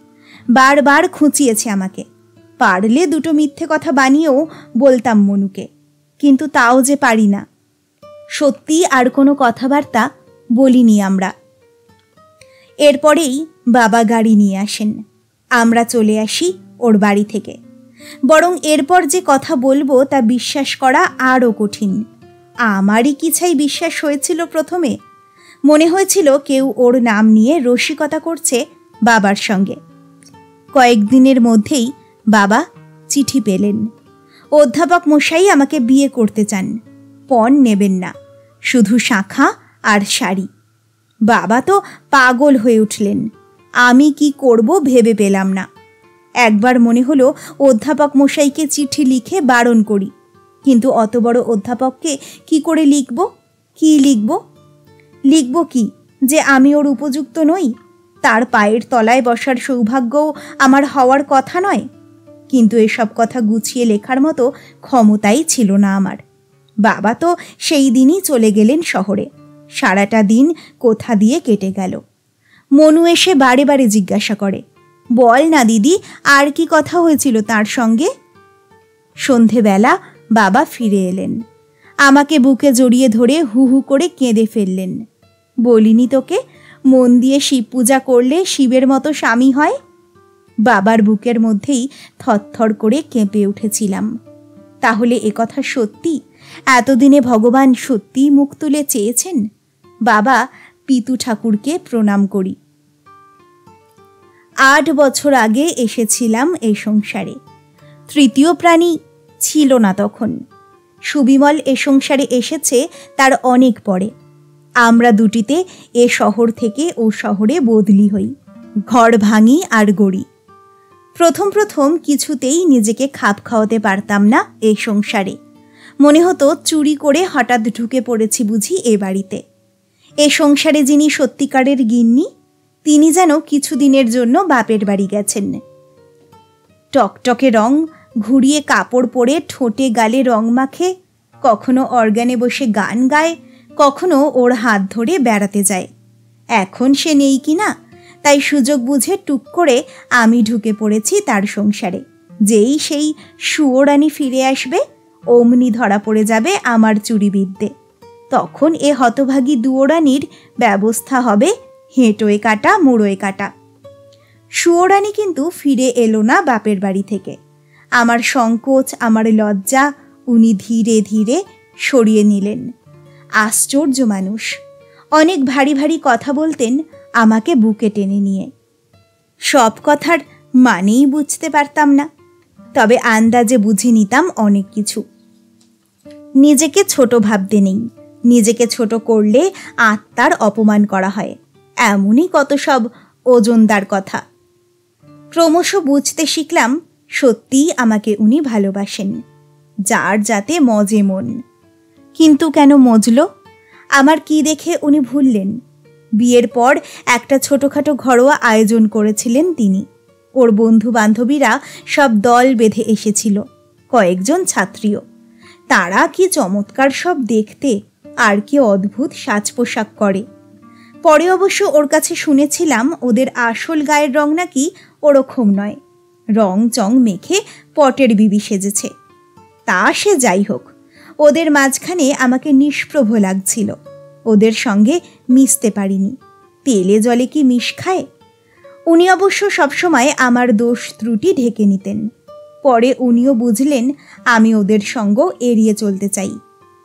বারবার খুঁচিয়েছে আমাকে। পারলে দুটো মিথ্যে কথা বানিয়েও বলতাম মনুকে, কিন্তু তাও যে পারি না। সত্যি আর কোনো কথাবার্তা বলিনি আমরা। এরপরেই বাবা গাড়ি নিয়ে আসেন। আমরা চলে আসি ওর বাড়ি থেকে। বরং এরপর যে কথা বলব তা বিশ্বাস করা আরও কঠিন। আমারই কিছাই বিশ্বাস হয়েছিল প্রথমে? মনে হয়েছিল কেউ ওর নাম নিয়ে রসিকতা করছে বাবার সঙ্গে। কয়েকদিনের মধ্যেই বাবা, চিঠি পেলেন। অধ্যাপক মশাই আমাকে বিয়ে করতে চান। পণ নেবেন না। শুধু শাখা আর শাড়ি। বাবা তো পাগল হয়ে উঠলেন। আমি কি করব ভেবে পেলাম না। একবার মনে হলো অধ্যাপক মশাইকে চিঠি লিখে বারণ করি। কিন্তু অত বড় অধ্যাপককে কি করে লিখব? কি লিখব? লিখব কি? যে আমি ওর উপযুক্ত নই? তার পায়ের তলায় বসার সৌভাগ্যও আমার হওয়ার কথা নয়? কিন্তু এসব কথা গুছিয়ে লেখার মতো ক্ষমতাই ছিল না আমার। বাবা তো সেই দিনই চলে গেলেন শহরে। সারাটা দিন কোথা দিয়ে কেটে গেল। মনু এসে বারে বারে জিজ্ঞাসা করে, বল না দিদি, আর কি কথা হয়েছিল তার সঙ্গে? সন্ধেবেলা বাবা ফিরে এলেন। আমাকে বুকে জড়িয়ে ধরে হু হু করে কেঁদে ফেললেন। বলিনি তোকে, মন দিয়ে শিব পূজা করলে শিবের মতো স্বামী হয়? বাবার বুকের মধ্যেই থরথর করে কেঁপে উঠেছিলাম। তাহলে একথা সত্যি? এতদিনে ভগবান সত্যি মুখ তুলে চেয়েছেন? বাবা, পিতু ঠাকুরকে প্রণাম করি। আট বছর আগে এসেছিলাম এই সংসারে। তৃতীয় প্রাণী ছিল না তখন। সুবিমল এ সংসারে এসেছে তার অনেক পরে। আমরা দুটিতে এ শহর থেকে ও শহরে বদলি হই, ঘর ভাঙি আর গড়ি। প্রথম প্রথম কিছুতেই নিজেকে খাপ খাওয়াতে পারতাম না এই সংসারে। মনে হতো চুরি করে হঠাৎ ঢুকে পড়েছি বুঝি এ বাড়িতে। এ সংসারে যিনি সত্যিকারের গিন্নি, তিনি যেন কিছুদিনের জন্য বাপের বাড়ি গেছেন। টকটকে রং ঘুরিয়ে কাপড় পরে ঠোঁটে গালে রং মাখে, কখনো অর্গানে বসে গান গায়, কখনো ওর হাত ধরে বেড়াতে যায়। এখন সে নেই কি না তাই সুযোগ বুঝে টুক করে আমি ঢুকে পড়েছি তার সংসারে। যেই সেই সুয়োরানি ফিরে আসবে, অমনি ধরা পড়ে যাবে আমার চুরিবিদ্যে। তখন এ হতভাগী দুয়োরানির ব্যবস্থা হবে, হেঁটোয় কাটা, মুড়োয় কাটা। সুয়োরানি কিন্তু ফিরে এলো না বাপের বাড়ি থেকে। আমার সংকোচ, আমার লজ্জা উনি ধীরে ধীরে সরিয়ে নিলেন। আশ্চর্য মানুষ। অনেক ভারী ভারী কথা বলতেন আমাকে বুকে টেনে নিয়ে। সব কথার মানেই বুঝতে পারতাম না, তবে আন্দাজে বুঝে নিতাম অনেক কিছু। নিজেকে ছোট ভাবতে নেই, নিজেকে ছোট করলে আত্মার অপমান করা হয়, এমনই কত সব ওজনদার কথা। ক্রমশ বুঝতে শিখলাম, সত্যিই আমাকে উনি ভালোবাসেন, যার যাতে মজে মন। কিন্তু কেন মজল? আমার কি দেখে উনি ভুললেন? বিয়ের পর একটা ছোটোখাটো ঘরোয়া আয়োজন করেছিলেন তিনি। ওর বন্ধু বান্ধবীরা সব দল বেঁধে এসেছিল, কয়েকজন ছাত্রীও। তারা কি চমৎকার সব দেখতে, আর কি অদ্ভুত সাজ পোশাক করে। পরে অবশ্য ওর কাছে শুনেছিলাম ওদের আসল গায়ের রং নাকি ওরকম নয়। রং চং মেখে পটের বিবি সেজেছে। তা সে যাই হোক, ওদের মাঝখানে আমাকে নিষ্প্রভ লাগছিল। ওদের সঙ্গে মিশতে পারিনি। তেলে জলে কি মিশ খায়? উনি অবশ্য সবসময় আমার দোষ ত্রুটি ঢেকে নিতেন। পরে উনিও বুঝলেন আমি ওদের সঙ্গ এড়িয়ে চলতে চাই।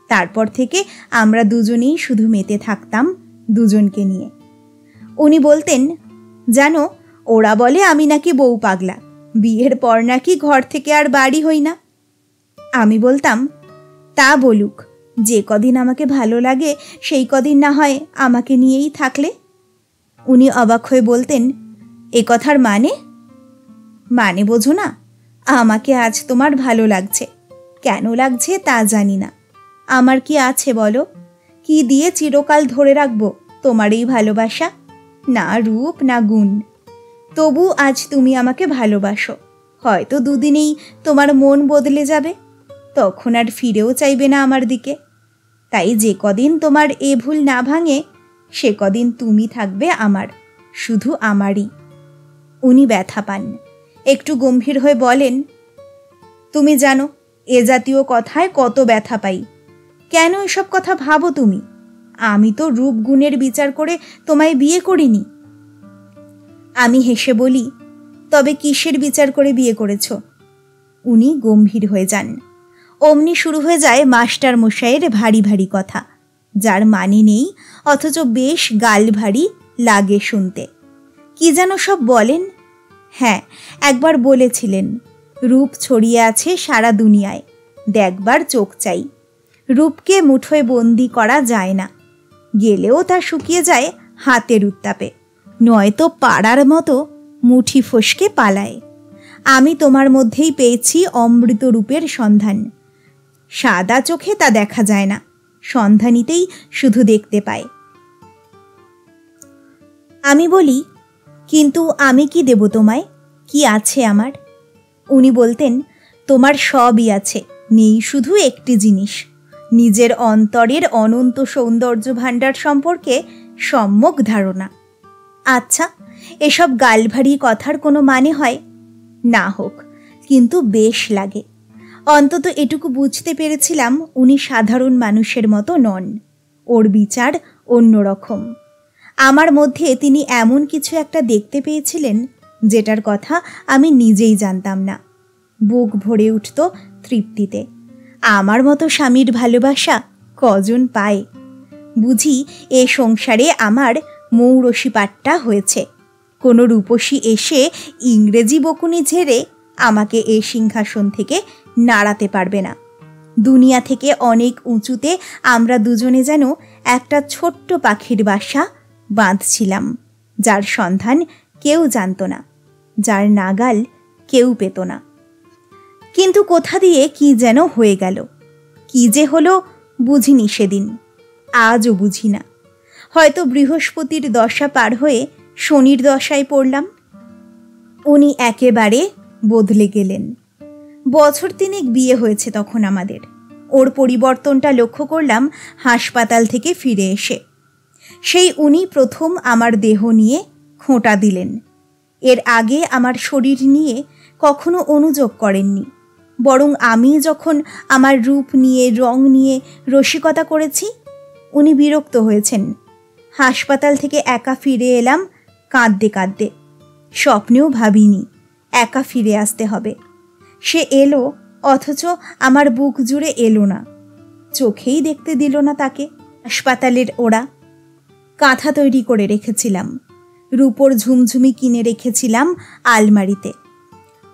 তারপর থেকে আমরা দুজনেই শুধু মেতে থাকতাম দুজনকে নিয়ে। উনি বলতেন, জানো, ওরা বলে আমি নাকি বউ পাগলা। বিয়ের পর নাকি ঘর থেকে আর বাড়ি হই না। আমি বলতাম, তা বলুক যে কদিন আমাকে ভালো লাগে, সেই কদিন না হয় আমাকে নিয়েই থাকলে। উনি অবাক হয়ে বলতেন, এ কথার মানে? মানে বোঝো না, আমাকে আজ তোমার ভালো লাগছে। কেন লাগছে তা জানি না। আমার কি আছে বলো? কি দিয়ে চিরকাল ধরে রাখব তোমার এই ভালোবাসা? না রূপ, না গুণ। তবু আজ তুমি আমাকে ভালোবাসো। হয়তো দুদিনেই তোমার মন বদলে যাবে। তখন আর ফিরেও চাইবে না আমার দিকে। তাই যে কদিন তোমার এ ভুল না ভাঙে, সে কদিন তুমি থাকবে আমার, শুধু আমারই। উনি ব্যথা পান। একটু গম্ভীর হয়ে বলেন, তুমি জানো, এ জাতীয় কথায় কত ব্যথা পাই। কেন এসব কথা ভাবো তুমি? আমি তো রূপ গুণের বিচার করে তোমায় বিয়ে করিনি। আমি হেসে বলি, তবে কিসের বিচার করে বিয়ে করেছ? উনি গম্ভীর হয়ে যান। অমনি শুরু হয়ে যায় মাস্টার মশাইয়ের ভারী ভারী কথা। যার মানে নেই, অথচ বেশ গাল ভারী লাগে শুনতে। কি যেন সব বলেন? হ্যাঁ একবার বলেছিলেন, রূপ ছড়িয়ে আছে সারা দুনিয়ায়, দেখবার চোখ চাই। রূপকে মুঠোয় বন্দি করা যায় না। গেলেও তা শুকিয়ে যায় হাতের উত্তাপে। নয়তো পাড়ার মতো মুঠি ফসকে পালায়। আমি তোমার মধ্যেই পেয়েছি অমৃত রূপের সন্ধান। সাদা চোখে তা দেখা যায় না। সন্ধানিতেই শুধু দেখতে পায়। আমি বলি, কিন্তু আমি কি দেব তোমায়? কি আছে আমার? উনি বলতেন, তোমার সবই আছে, নেই শুধু একটি জিনিস। নিজের অন্তরের অনন্ত সৌন্দর্য ভাণ্ডার সম্পর্কে সম্যক ধারণা। আচ্ছা এসব গালভারি কথার কোনো মানে হয়? না হোক, কিন্তু বেশ লাগে। অন্তত এটুকু বুঝতে পেরেছিলাম উনি সাধারণ মানুষের মতো নন। ওর বিচার অন্যরকম। আমার মধ্যে তিনি এমন কিছু একটা দেখতে পেয়েছিলেন, যেটার কথা আমি নিজেই জানতাম না। বুক ভরে উঠত তৃপ্তিতে। আমার মতো স্বামীর ভালোবাসা কজন পায়? বুঝি এ সংসারে আমার মৌরসী পাট্টা হয়েছে। কোনো রূপসী এসে ইংরেজি বকুনি ঝেড়ে আমাকে এ সিংহাসন থেকে নাড়াতে পারবে না। দুনিয়া থেকে অনেক উঁচুতে আমরা দুজনে যেন একটা ছোট্ট পাখির বাসা বাঁধছিলাম, যার সন্ধান কেউ জানত না, যার নাগাল কেউ পেত না। কিন্তু কোথা দিয়ে কি যেন হয়ে গেল, কি যে হলো বুঝিনি সেদিন, আজও বুঝি না। হয়তো বৃহস্পতির দশা পার হয়ে শনির দশায় পড়লাম। উনি একেবারে বদলে গেলেন। বছর তিনেক বিয়ে হয়েছে তখন আমাদের। ওর পরিবর্তনটা লক্ষ্য করলাম হাসপাতাল থেকে ফিরে এসে। সেই উনি প্রথম আমার দেহ নিয়ে খোঁটা দিলেন। এর আগে আমার শরীর নিয়ে কখনো অনুযোগ করেননি। বরং আমি যখন আমার রূপ নিয়ে, রং নিয়ে রসিকতা করেছি, উনি বিরক্ত হয়েছেন। হাসপাতাল থেকে একা ফিরে এলাম কাঁদতে কাঁদতে। স্বপ্নেও ভাবিনি একা ফিরে আসতে হবে। সে এলো, অথচ আমার বুক জুড়ে এলো না। চোখেই দেখতে দিল না তাকে, হাসপাতালের ওরা কাঁথা তৈরি করে রেখেছিলাম, রূপোর ঝুমঝুমি কিনে রেখেছিলাম আলমারিতে।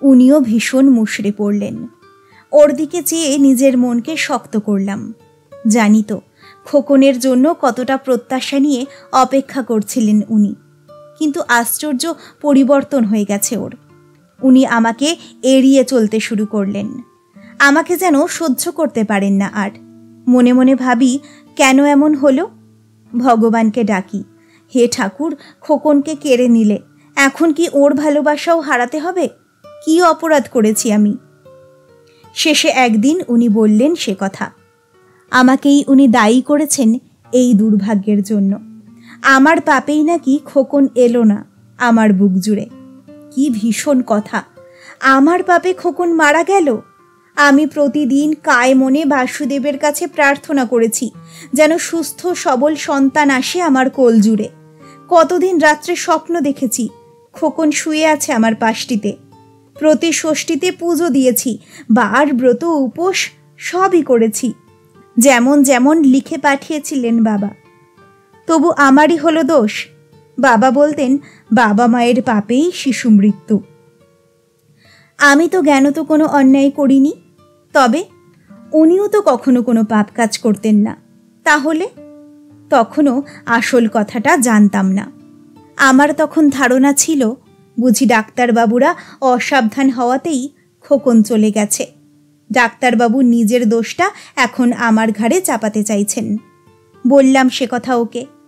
উনিও ভীষণ মুশড়ে পড়লেন। ওর দিকে চেয়ে নিজের মনকে শক্ত করলাম। জানি তো, খোকনের জন্য কতটা প্রত্যাশা নিয়ে অপেক্ষা করছিলেন উনি। কিন্তু আশ্চর্য পরিবর্তন হয়ে গেছে ওর। উনি আমাকে এড়িয়ে চলতে শুরু করলেন। আমাকে যেন সহ্য করতে পারেন না আর। মনে মনে ভাবি, কেন এমন হলো? ভগবানকে ডাকি, হে ঠাকুর, খোকনকে কেড়ে নিলে, এখন কি ওর ভালোবাসাও হারাতে হবে? কি অপরাধ করেছি আমি? শেষে একদিন উনি বললেন সে কথা, আমাকেই উনি দায়ী করেছেন এই দুর্ভাগ্যের জন্য। আমার পাপেই নাকি খোকন এলো না, আমার বুক জুড়ে। কি ভীষণ কথা। আমার পাপে খোকন মারা গেল? আমি প্রতিদিন কায় মনে বাসুদেবের কাছে প্রার্থনা করেছি, যেন সুস্থ সবল সন্তান আসে আমার কোল জুড়ে কতদিন রাত্রে স্বপ্ন দেখেছি, খোকন শুয়ে আছে আমার পাশটিতে। প্রতি ষষ্ঠীতে পুজো দিয়েছি, বার ব্রত উপোস সবই করেছি। যেমন যেমন লিখে পাঠিয়েছিলেন বাবা। তবু আমারই হলো দোষ বাবা বলতেন, বাবা মায়ের পাপেই শিশু মৃত্যু। আমি তো জ্ঞান তো কোনো অন্যায় করিনি। তবে উনিও তো কখনো কোনো পাপ কাজ করতেন না। তাহলে? তখনও আসল কথাটা জানতাম না। আমার তখন ধারণা ছিল, বুঝি ডাক্তারবাবুরা অসাবধান হওয়াতেই খোকন চলে গেছে। ডাক্তারবাবু নিজের দোষটা এখন আমার ঘাড়ে চাপাতে চাইছেন। বললাম সে কথা ওকে।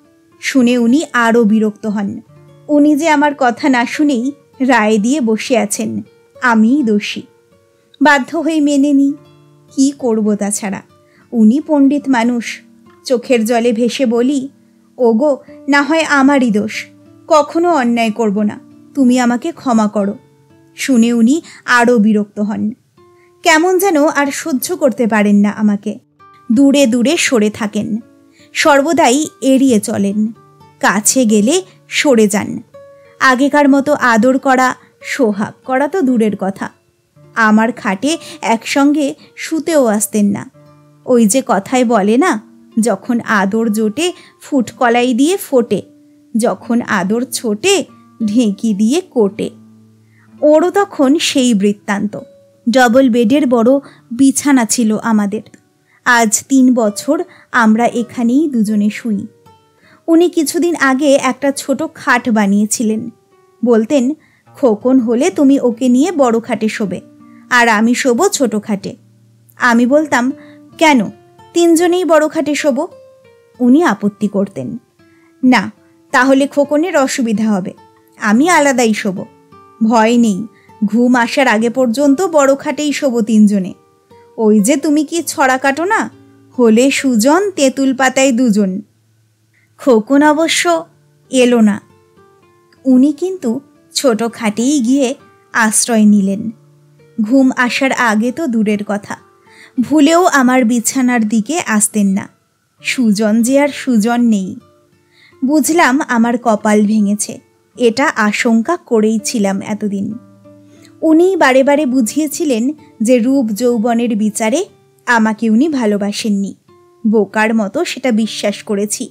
শুনে উনি আরও বিরক্ত হন। উনি যে আমার কথা না শুনেই রায় দিয়ে বসে আছেন, আমিই দোষী। বাধ্য হয়ে মেনে নিই কী করব তাছাড়া? উনি পণ্ডিত মানুষ, চোখের জলে ভেসে বলি, ওগো, না হয় আমারই দোষ, কখনো অন্যায় করব না, তুমি আমাকে ক্ষমা করো। শুনে উনি আরও বিরক্ত হন। কেমন যেন আর সহ্য করতে পারেন না আমাকে। দূরে দূরে সরে থাকেন। সর্বদাই এড়িয়ে চলেন, কাছে গেলে সরে যান। আগেকার মতো আদর করা, সোহাগ করা তো দূরের কথা। আমার খাটে একসঙ্গে শুতেও আসতেন না। ওই যে কথায় বলে না, যখন আদর জোটে ফুটকলাই দিয়ে ফোটে। যখন আদর ছোটে, ঢেঁকি দিয়ে কোটে। ওরও তখন সেই বৃত্তান্ত। ডবল বেডের বড় বিছানা ছিল আমাদের। আজ তিন বছর আমরা এখানেই দুজনে শুই। উনি কিছুদিন আগে একটা ছোট খাট বানিয়েছিলেন। বলতেন, খোকন হলে তুমি ওকে নিয়ে বড় খাটে শোবে, আর আমি শোবো ছোট খাটে। আমি বলতাম, কেন? তিনজনেই বড় খাটে শোবো? উনি আপত্তি করতেন, না, তাহলে খোকনের অসুবিধা হবে, আমি আলাদাই শোবো। ভয় নেই, ঘুম আসার আগে পর্যন্ত বড় খাটেই শোবো তিনজনে। ওই যে তুমি কি ছড়া কাটো না? হলে সুজন তেঁতুল পাতায় দুজন। খোকন অবশ্য এলো না। উনি কিন্তু ছোট খাটেই গিয়ে আশ্রয় নিলেন। ঘুম আসার আগে তো দূরের কথা। ভুলেও আমার বিছানার দিকে আসতেন না। সুজন যে আর সুজন নেই। বুঝলাম আমার কপাল ভেঙেছে। এটা আশঙ্কা করেই ছিলাম এতদিন। উনি বারে বারে বুঝিয়েছিলেন যে রূপ যৌবনের বিচারে আমাকে উনি ভালোবাসেননি। বোকার মতো সেটা বিশ্বাস করেছি।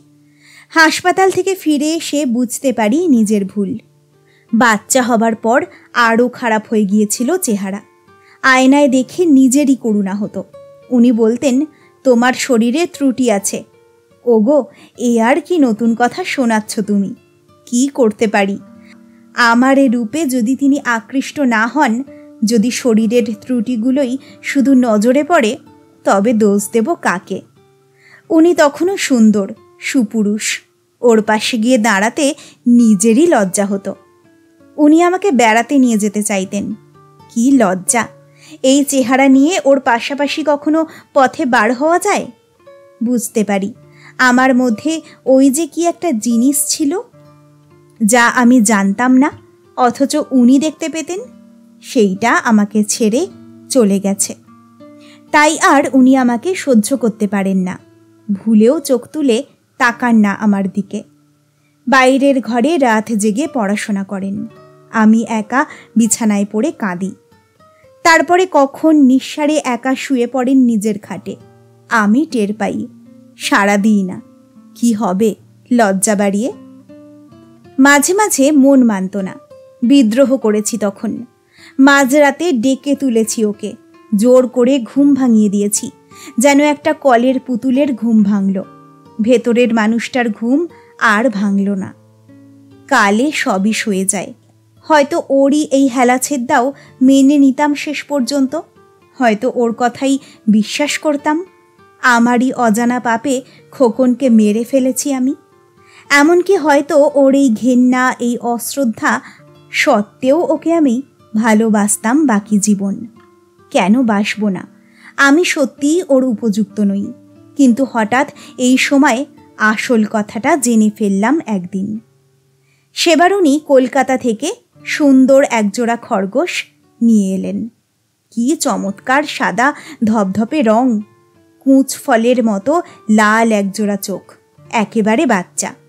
হাসপাতাল থেকে ফিরে এসে বুঝতে পারি নিজের ভুল। বাচ্চা হবার পর আরও খারাপ হয়ে গিয়েছিল চেহারা। আয়নায় দেখে নিজেরই করুণা হতো। উনি বলতেন, তোমার শরীরে ত্রুটি আছে। ওগো, এ আর কি নতুন কথা শোনাচ্ছ তুমি। কি করতে পারি? আমার এ রূপে যদি তিনি আকৃষ্ট না হন, যদি শরীরের ত্রুটিগুলোই শুধু নজরে পড়ে, তবে দোষ দেব কাকে? উনি তখনও সুন্দর, সুপুরুষ, ওর পাশে গিয়ে দাঁড়াতে নিজেরই লজ্জা হতো। উনি আমাকে বেড়াতে নিয়ে যেতে চাইতেন। কি লজ্জা! এই চেহারা নিয়ে ওর পাশাপাশি কখনো পথে বার হওয়া যায়? বুঝতে পারি। আমার মধ্যে ওই যে কি একটা জিনিস ছিল? যা আমি জানতাম না, অথচ উনি দেখতে পেতেন, সেইটা আমাকে ছেড়ে চলে গেছে। তাই আর উনি আমাকে সহ্য করতে পারেন না। ভুলেও চোখ তুলে তাকান না আমার দিকে। বাইরের ঘরে রাত জেগে পড়াশোনা করেন। আমি একা বিছানায় পড়ে কাঁদি। তারপরে কখন নিঃসারে একা শুয়ে পড়েন নিজের খাটে। আমি টের পাই সাড়া দিই না। কি হবে, লজ্জা বাড়িয়ে মাঝে মাঝে মন মানত না। বিদ্রোহ করেছি তখন। মাঝরাতে ডেকে তুলেছি ওকে। জোর করে ঘুম ভাঙিয়ে দিয়েছি, যেন একটা কলের পুতুলের ঘুম ভাঙল। ভেতরের মানুষটার ঘুম আর ভাঙল না। কালে সবই সয়ে যায়। হয়তো ওরই এই হেলাছেদ্দাও মেনে নিতাম শেষ পর্যন্ত। হয়তো ওর কথাই বিশ্বাস করতাম। আমারই অজানা পাপে খোকনকে মেরে ফেলেছি আমি। এমনকি হয়তো ওর এই ঘেন্না, এই অশ্রদ্ধা সত্ত্বেও ওকে আমি ভালোবাসতাম বাকি জীবন। কেন বাসবো না? আমি সত্যিই ওর উপযুক্ত নই। কিন্তু হঠাৎ এই সময় আসল কথাটা জেনে ফেললাম একদিন। সেবার উনি কলকাতা থেকে সুন্দর একজোড়া খরগোশ নিয়ে এলেন। কি চমৎকার সাদা ধপধপে রং, কুঁচ ফলের মতো লাল একজোড়া চোখ, একেবারে বাচ্চা।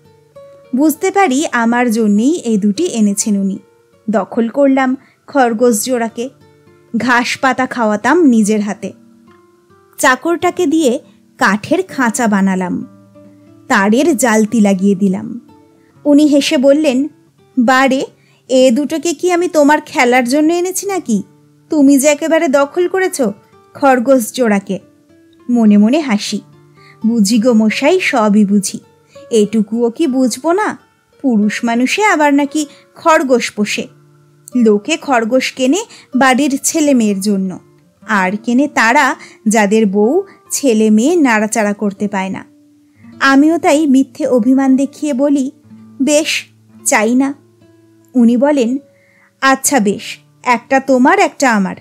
বুঝতে পারি আমার জন্যেই এই দুটি এনেছেন উনি। দখল করলাম খরগোশ জোড়াকে। ঘাস পাতা খাওয়াতাম নিজের হাতে। চাকরটাকে দিয়ে কাঠের খাঁচা বানালাম। তারের জালতি লাগিয়ে দিলাম। উনি হেসে বললেন, বারে, এ দুটোকে কি আমি তোমার খেলার জন্য এনেছি নাকি? তুমি যে একেবারে দখল করেছ খরগোশ জোড়াকে। মনে মনে হাসি। বুঝি গো মশাই, সবই বুঝি। এটুকুও কি বুঝব না? পুরুষ মানুষে আবার নাকি খরগোশ পোষে। লোকে খরগোশ কেনে বাড়ির ছেলে মেয়ের জন্য। আর কেনে তারা যাদের বউ, ছেলে মেয়ে নাড়াচাড়া করতে পায় না। আমিও তাই মিথ্যে অভিমান দেখিয়ে বলি, বেশ, চাই না। উনি বলেন আচ্ছা বেশ, একটা তোমার, একটা আমার।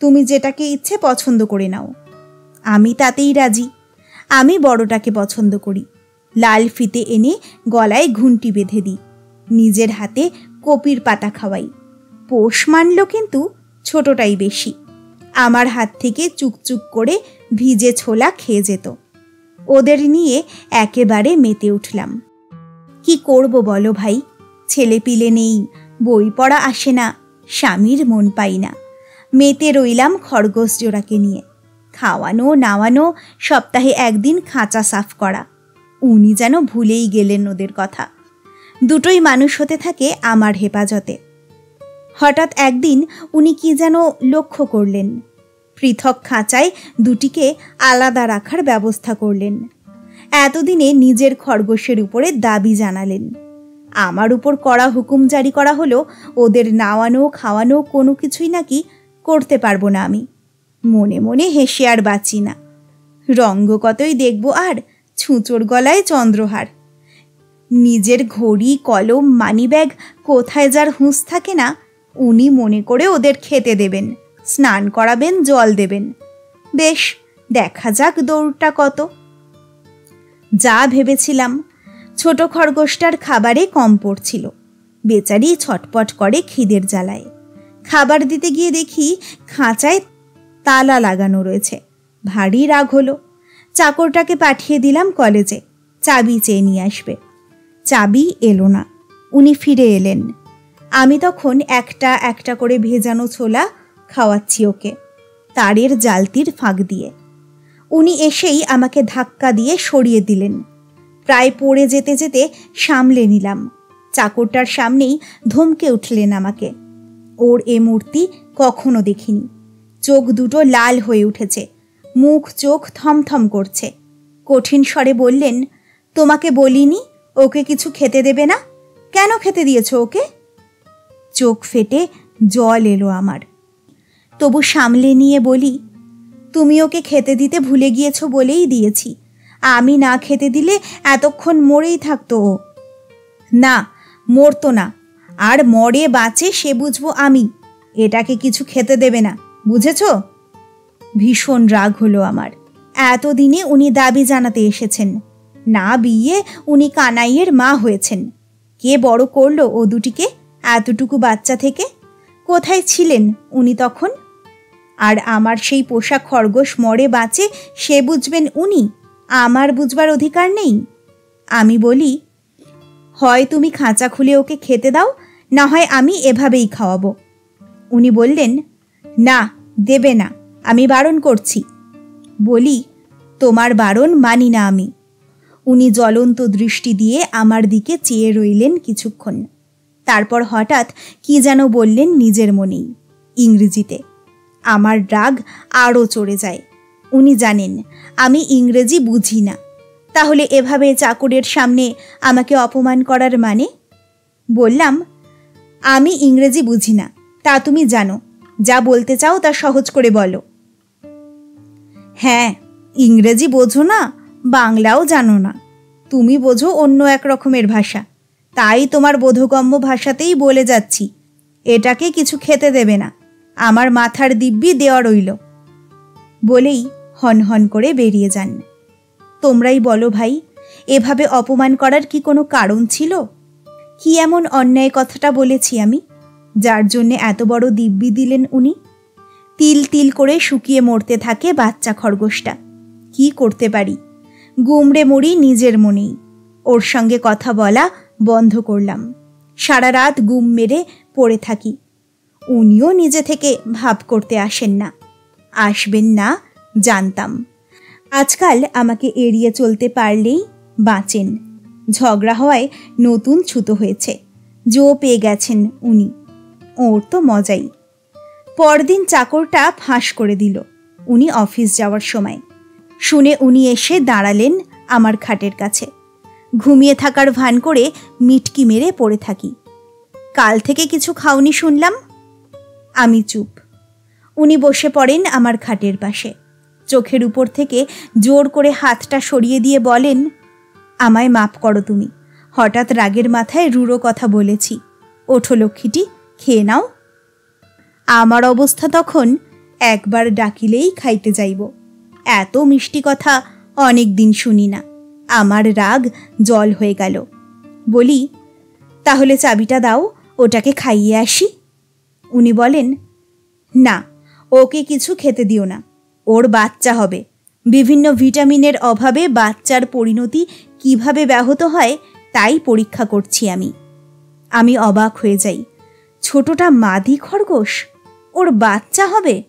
তুমি যেটাকে ইচ্ছে পছন্দ করে নাও। আমি তাতেই রাজি। আমি বড়টাকে পছন্দ করি। লাল ফিতে এনে গলায় ঘুন্টি বেঁধে দিই। নিজের হাতে কপির পাতা খাওয়াই। পোষ মানল কিন্তু ছোটটাই বেশি। আমার হাত থেকে চুকচুক করে ভিজে ছোলা খেয়ে যেত। ওদের নিয়ে একেবারে মেতে উঠলাম। কি করব বলো ভাই? ছেলে পিলে নেই, বই পড়া আসে না, স্বামীর মন পাই না। মেতে রইলাম খরগোশ জোড়াকে নিয়ে। খাওয়ানো, নাওয়ানো, সপ্তাহে একদিন খাঁচা সাফ করা। উনি যেন ভুলেই গেলেন ওদের কথা। দুটোই মানুষ হতে থাকে আমার হেফাজতে। হঠাৎ একদিন উনি কি যেন লক্ষ্য করলেন। পৃথক খাঁচায় দুটিকে আলাদা রাখার ব্যবস্থা করলেন। এতদিনে নিজের খরগোশের উপরে দাবি জানালেন। আমার উপর কড়া হুকুম জারি করা হলো ওদের নাওয়ানো, খাওয়ানো কোনো কিছুই নাকি করতে পারব না আমি। মনে মনে হেসে আর বাঁচি না। রঙ্গ কতই দেখব আর ছুঁচোর গলায় চন্দ্রহার। নিজের ঘড়ি, কলম, মানিব্যাগ কোথায় যার হুঁস থাকে না, উনি মনে করে ওদের খেতে দেবেন, স্নান করাবেন, জল দেবেন। বেশ, দেখা যাক দৌড়টা কত। যা ভেবেছিলাম, ছোট খরগোশটার খাবারে কম পড়ছিল। বেচারি ছটপট করে খিদের জ্বালায়। খাবার দিতে গিয়ে দেখি খাঁচায় তালা লাগানো রয়েছে। ভারী রাগ হলো। চাকরটাকে পাঠিয়ে দিলাম কলেজে। চাবি চেয়ে নিয়ে আসবে। চাবি এলো না। উনি ফিরে এলেন। আমি তখন একটা একটা করে ভেজানো ছোলা খাওয়াচ্ছি ওকে, তারের জালতির ফাঁক দিয়ে। উনি এসেই আমাকে ধাক্কা দিয়ে সরিয়ে দিলেন। প্রায় পড়ে যেতে যেতে সামলে নিলাম। চাকরটার সামনেই ধমকে উঠলেন আমাকে। ওর এ মূর্তি কখনো দেখিনি। চোখ দুটো লাল হয়ে উঠেছে। মুখ চোখ থমথম করছে। কঠিন স্বরে বললেন, তোমাকে বলিনি ওকে কিছু খেতে দেবে না? কেন খেতে দিয়েছ ওকে? চোখ ফেটে জল এলো আমার। তবু সামলে নিয়ে বলি, তুমি ওকে খেতে দিতে ভুলে গিয়েছ বলেই দিয়েছি। আমি না খেতে দিলে এতক্ষণ মরেই থাকতো ও। না, মরতো না। আর মরে বাঁচে সে বুঝব আমি। এটাকে কিছু খেতে দেবে না, বুঝেছ? ভীষণ রাগ হলো আমার। এতদিনে উনি দাবি জানাতে এসেছেন। না বিয়ে উনি কানাইয়ের মা হয়েছেন। কে বড় করল ও দুটিকে? এতটুকু বাচ্চা থেকে? কোথায় ছিলেন উনি তখন? আর আমার সেই পোশাক খরগোশ মরে বাঁচে সে বুঝবেন উনি? আমার বুঝবার অধিকার নেই। আমি বলি, হয় তুমি খাঁচা খুলে ওকে খেতে দাও, না হয় আমি এভাবেই খাওয়াবো। উনি বললেন, না, দেবে না। আমি বারণ করছি। বলি, তোমার বারণ মানি না আমি। উনি জ্বলন্ত দৃষ্টি দিয়ে আমার দিকে চেয়ে রইলেন কিছুক্ষণ। তারপর হঠাৎ কি যেন বললেন নিজের মনেই। ইংরেজিতে, আমার রাগ আরও চড়ে যায়। উনি জানেন, আমি ইংরেজি বুঝি না। তাহলে এভাবে চাকরের সামনে আমাকে অপমান করার মানে? বললাম, আমি ইংরেজি বুঝি না। তা তুমি জানো। যা বলতে চাও তা সহজ করে বলো। হ্যাঁ ইংরেজি বোঝো না, বাংলাও জানো না। তুমি বোঝো অন্য এক রকমের ভাষা। তাই তোমার বোধগম্য ভাষাতেই বলে যাচ্ছি। এটাকে কিছু খেতে দেবে না। আমার মাথার দিব্যি দেওয়া রইল। বলেই হন হন করে বেরিয়ে যান। তোমরাই বলো ভাই, এভাবে অপমান করার কি কোনো কারণ ছিল? কি এমন অন্যায় কথাটা বলেছি আমি, যার জন্যে এত বড় দিব্যি দিলেন উনি? তিল তিল করে শুকিয়ে মরতে থাকে বাচ্চা খরগোশটা। কি করতে পারি? গুমড়ে মরি নিজের মনেই। ওর সঙ্গে কথা বলা বন্ধ করলাম। সারা রাত গুম মেরে পড়ে থাকি। উনিও নিজে থেকে ভাব করতে আসেন না। আসবেন না, জানতাম। আজকাল আমাকে এড়িয়ে চলতে পারলেই বাঁচেন। ঝগড়া হওয়ায় নতুন ছুতো হয়েছে। জো পেয়ে গেছেন উনি। ওর তো মজাই। পরদিন চাকরটা ফাঁস করে দিল। উনি অফিস যাওয়ার সময়। শুনে উনি এসে দাঁড়ালেন আমার খাটের কাছে। ঘুমিয়ে থাকার ভান করে মিটকি মেরে পড়ে থাকি। কাল থেকে কিছু খাওনি শুনলাম? আমি চুপ। উনি বসে পড়েন আমার খাটের পাশে। চোখের উপর থেকে জোর করে হাতটা সরিয়ে দিয়ে বলেন, আমায় মাপ করো তুমি। হঠাৎ রাগের মাথায় রুড়ো কথা বলেছি। ওঠো লক্ষ্মীটি, খেয়ে নাও। আমার অবস্থা তখন একবার ডাকিলেই খাইতে যাইব। এত মিষ্টি কথা অনেক দিন শুনি না। আমার রাগ জল হয়ে গেল। বলি, তাহলে চাবিটা দাও, ওটাকে খাইয়ে আসি? উনি বলেন, না, ওকে কিছু খেতে দিও না। ওর বাচ্চা হবে। বিভিন্ন ভিটামিনের অভাবে বাচ্চার পরিণতি কীভাবে ব্যাহত হয় তাই পরীক্ষা করছি আমি। আমি অবাক হয়ে যাই। ছোটটা মাদি খরগোশ? ওর বাচ্চা হবে?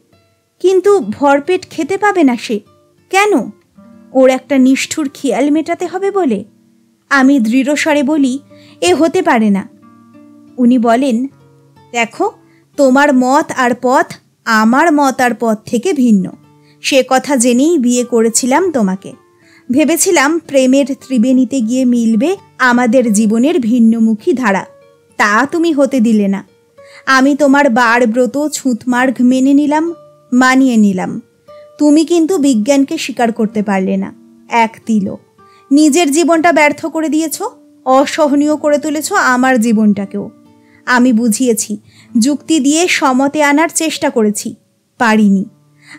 কিন্তু ভরপেট খেতে পাবে না সে। কেন? ওর একটা নিষ্ঠুর খেয়াল মেটাতে হবে বলে। আমি দৃঢ়স্বরে বলি, এ হতে পারে না। উনি বলেন, দেখো, তোমার মত আর পথ আমার মত আর পথ থেকে ভিন্ন। সে কথা জেনেই বিয়ে করেছিলাম তোমাকে। ভেবেছিলাম প্রেমের ত্রিবেণীতে গিয়ে মিলবে আমাদের জীবনের ভিন্নমুখী ধারা। তা তুমি হতে দিলে না। আমি তোমার বার ব্রত ছুঁতমার্ঘ মেনে নিলাম, মানিয়ে নিলাম। তুমি কিন্তু বিজ্ঞানকে স্বীকার করতে পারলে না। এক তিল নিজের জীবনটা ব্যর্থ করে দিয়েছ, অসহনীয় করে তুলেছ আমার জীবনটাকেও। আমি বুঝিয়েছি, যুক্তি দিয়ে সমতে আনার চেষ্টা করেছি, পারিনি।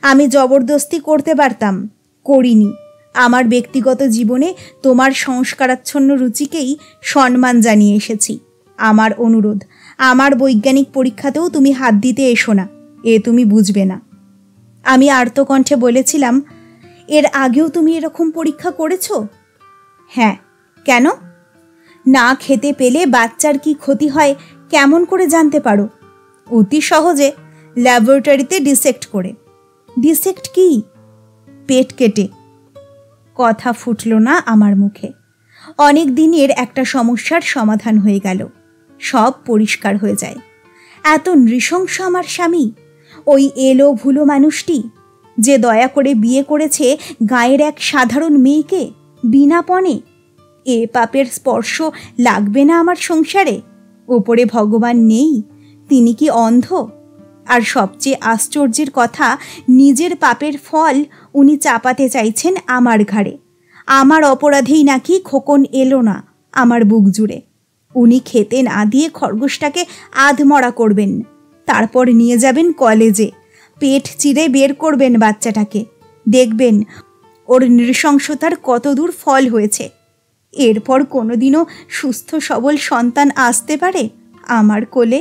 আমি জবরদস্তি করতে পারতাম, করিনি। আমার ব্যক্তিগত জীবনে তোমার সংস্কারাচ্ছন্ন রুচিকেই সম্মান জানিয়ে এসেছি। আমার অনুরোধ আমার বৈজ্ঞানিক পরীক্ষাতেও তুমি হাত দিতে এসো না, এ তুমি বুঝবে না। আমি আর্তকণ্ঠে বলেছিলাম, এর আগেও তুমি এরকম পরীক্ষা করেছ? হ্যাঁ। কেন? না খেতে পেলে বাচ্চার কি ক্ষতি হয় কেমন করে জানতে পারো? অতি সহজে ল্যাবরেটরিতে ডিসেক্ট করে। ডিসেক্ট কি? পেট কেটে। কথা ফুটল না আমার মুখে। অনেক দিনের একটা সমস্যার সমাধান হয়ে গেল। সব পরিষ্কার হয়ে যায়। এত নৃশংস আমার স্বামী। ওই এলো ভুলো মানুষটি, যে দয়া করে বিয়ে করেছে গায়ের এক সাধারণ মেয়েকে বিনা পণে। এ পাপের স্পর্শ লাগবে না আমার সংসারে। ওপরে ভগবান নেই, তিনি কি অন্ধ? আর সবচেয়ে আশ্চর্যের কথা, নিজের পাপের ফল উনি চাপাতে চাইছেন আমার ঘাড়ে। আমার অপরাধেই নাকি খোকন এলো না আমার বুক জুড়ে। উনি খেতে না দিয়ে খরগোশটাকে আধমরা করবেন। তারপর নিয়ে যাবেন কলেজে। পেট চিরে বের করবেন বাচ্চাটাকে। দেখবেন ওর নৃশংসতার কতদূর ফল হয়েছে। এরপর কোনোদিনও সুস্থ সবল সন্তান আসতে পারে আমার কোলে।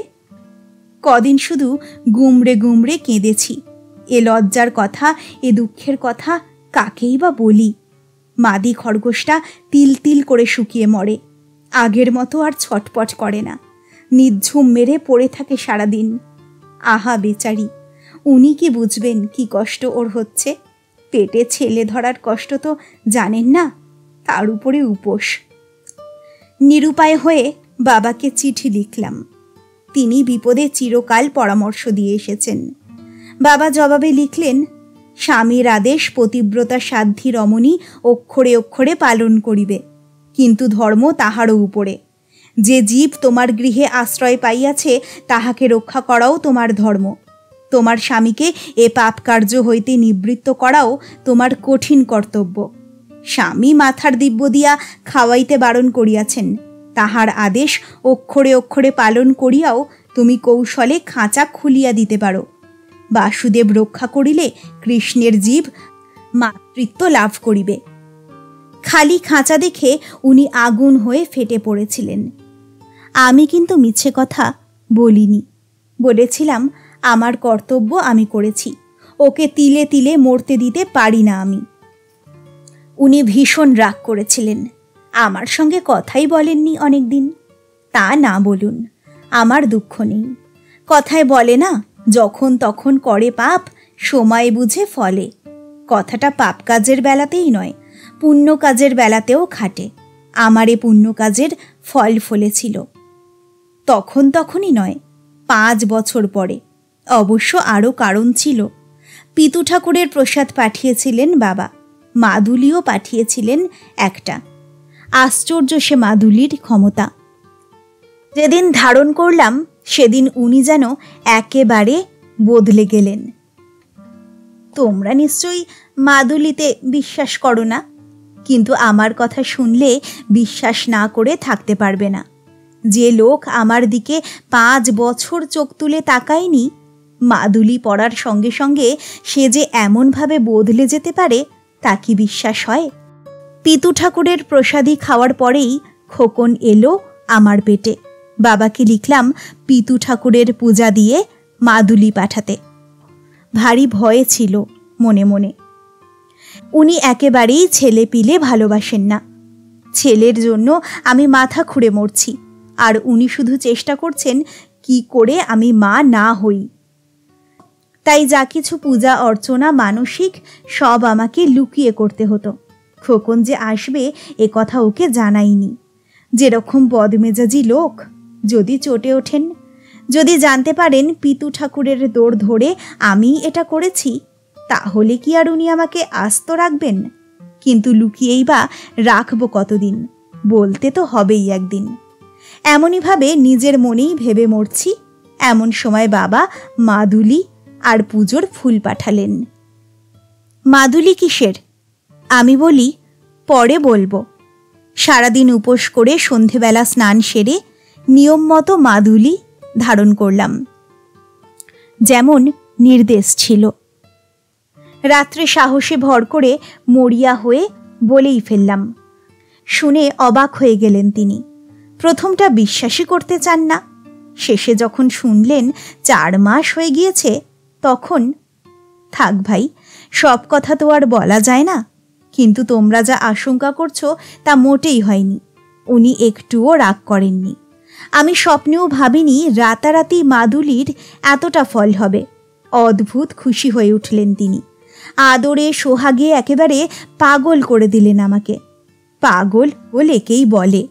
কদিন শুধু গুমড়ে গুমড়ে কেঁদেছি। এ লজ্জার কথা, এ দুঃখের কথা কাকেই বা বলি? মাদি খরগোশটা তিল তিল করে শুকিয়ে মরে। আগের মতো আর ছটপট করে না। নিঝুম মেরে পড়ে থাকে সারাদিন। আহা বেচারি, উনি কি বুঝবেন কি কষ্ট ওর হচ্ছে? পেটে ছেলে ধরার কষ্ট তো জানেন না? তার উপরে উপোস। নিরুপায় হয়ে বাবাকে চিঠি লিখলাম। তিনি বিপদে চিরকাল পরামর্শ দিয়ে এসেছেন। বাবা জবাবে লিখলেন, স্বামীর আদেশ পতিব্রতা সাধ্যী রমণী অক্ষরে অক্ষরে পালন করিবে। কিন্তু ধর্ম তাহারও উপরে। যে জীব তোমার গৃহে আশ্রয় পাইয়াছে, তাহাকে রক্ষা করাও তোমার ধর্ম। তোমার স্বামীকে এ পাপ কার্য হইতে নিবৃত্ত করাও তোমার কঠিন কর্তব্য। স্বামী মাথার দিব্য দিয়া খাওয়াইতে বারণ করিয়াছেন। তাহার আদেশ অক্ষরে অক্ষরে পালন করিয়াও তুমি কৌশলে খাঁচা খুলিয়া দিতে পারো। বাসুদেব রক্ষা করিলে কৃষ্ণের জীব মাতৃত্ব লাভ করিবে। খালি খাঁচা দেখে উনি আগুন হয়ে ফেটে পড়েছিলেন। আমি কিন্তু মিছে কথা বলিনি। বলেছিলাম, আমার কর্তব্য আমি করেছি। ওকে তিলে তিলে মরতে দিতে পারি না আমি। উনি ভীষণ রাগ করেছিলেন। আমার সঙ্গে কথাই বলেননি অনেক দিন তা না বলুন, আমার দুঃখ নেই। কথায় বলে না, যখন তখন করে পাপ, সময় বুঝে ফলে। কথাটা পাপ কাজের বেলাতেই নয় পুণ্য কাজের বেলাতেও খাটে। আমার এ পুণ্য কাজের ফল ফলেছিল। তখন তখনই নয়, পাঁচ বছর পরে। অবশ্য আরও কারণ ছিল। পিতু ঠাকুরের প্রসাদ পাঠিয়েছিলেন বাবা, মাদুলিও পাঠিয়েছিলেন একটা। আশ্চর্য সে মাদুলির ক্ষমতা। যেদিন ধারণ করলাম, সেদিন উনি যেন একেবারে বদলে গেলেন। তোমরা নিশ্চয়ই মাদুলিতে বিশ্বাস করো না? কিন্তু আমার কথা শুনলে বিশ্বাস না করে থাকতে পারবে না। যে লোক আমার দিকে পাঁচ বছর চোখ তুলে তাকায়নি, মাদুলি পড়ার সঙ্গে সঙ্গে সে যে এমনভাবে বদলে যেতে পারে, তা কি বিশ্বাস হয়? পিতু ঠাকুরের প্রসাদী খাওয়ার পরেই খোকন এলো আমার পেটে। বাবাকে লিখলাম পিতু ঠাকুরের পূজা দিয়ে মাদুলি পাঠাতে। ভারী ভয়ে ছিল মনে মনে। উনি একেবারেই ছেলে পিলে ভালোবাসেন না। ছেলের জন্য আমি মাথা খুঁড়ে মরছি। আর উনি শুধু চেষ্টা করছেন কি করে আমি মা না হই। তাই যা কিছু পূজা, অর্চনা, মানসিক, সব আমাকে লুকিয়ে করতে হতো। খোকন যে আসবে, এ কথা ওকে জানাইনি। যেরকম বদমেজাজি লোক, যদি চটে ওঠেন। যদি জানতে পারেন পিতু ঠাকুরের দৌড় ধরে আমি এটা করেছি তাহলে কি আর উনি আমাকে আস্ত রাখবেন? কিন্তু লুকিয়েই বা রাখব কতদিন? বলতে তো হবেই একদিন। এমনইভাবে নিজের মনেই ভেবে মরছি। এমন সময় বাবা, মাদুলি আর পুজোর ফুল পাঠালেন। মাদুলি কিসের? আমি বলি, পরে বলব। সারাদিন উপোস করে সন্ধেবেলা স্নান সেরে নিয়ম মতো মাদুলি ধারণ করলাম। যেমন নির্দেশ ছিল। রাত্রে সাহসে ভর করে মরিয়া হয়ে বলেই ফেললাম। শুনে অবাক হয়ে গেলেন তিনি। প্রথমটা বিশ্বাসই করতে চান না। শেষে যখন শুনলেন চার মাস হয়ে গিয়েছে, তখন, থাক ভাই, সব কথা তো আর বলা যায় না। কিন্তু তোমরা যা আশঙ্কা করছ তা মোটেই হয়নি। উনি একটুও রাগ করেননি। আমি স্বপ্নেও ভাবিনি রাতারাতি মাদুলির এতটা ফল হবে। অদ্ভুত খুশি হয়ে উঠলেন তিনি। আদরে সোহাগে একেবারে পাগল করে দিলেন আমাকে। পাগল বলেকেই বলে?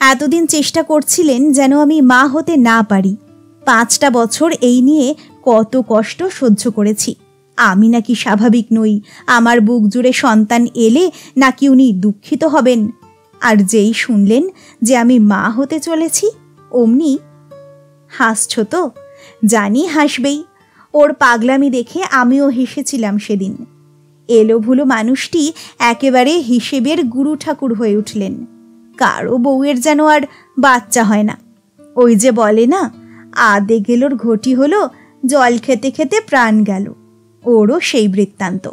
এতদিন চেষ্টা করছিলেন যেন আমি মা হতে না পারি। পাঁচটা বছর এই নিয়ে কত কষ্ট সহ্য করেছি। আমি নাকি স্বাভাবিক নই, আমার বুক জুড়ে সন্তান এলে নাকি উনি দুঃখিত হবেন। আর যেই শুনলেন যে আমি মা হতে চলেছি, অমনি হাসছ তো? জানি হাসবেই। ওর পাগলামি দেখে আমিও হেসেছিলাম সেদিন। এলো ভুলো মানুষটি একেবারে হিসেবের গুরু ঠাকুর হয়ে উঠলেন। কারও বউয়ের যেন আর বাচ্চা হয় না। ওই যে বলে না, আদে গেলোর ঘটি হলো, জল খেতে খেতে প্রাণ গেল। ওরও সেই বৃত্তান্ত।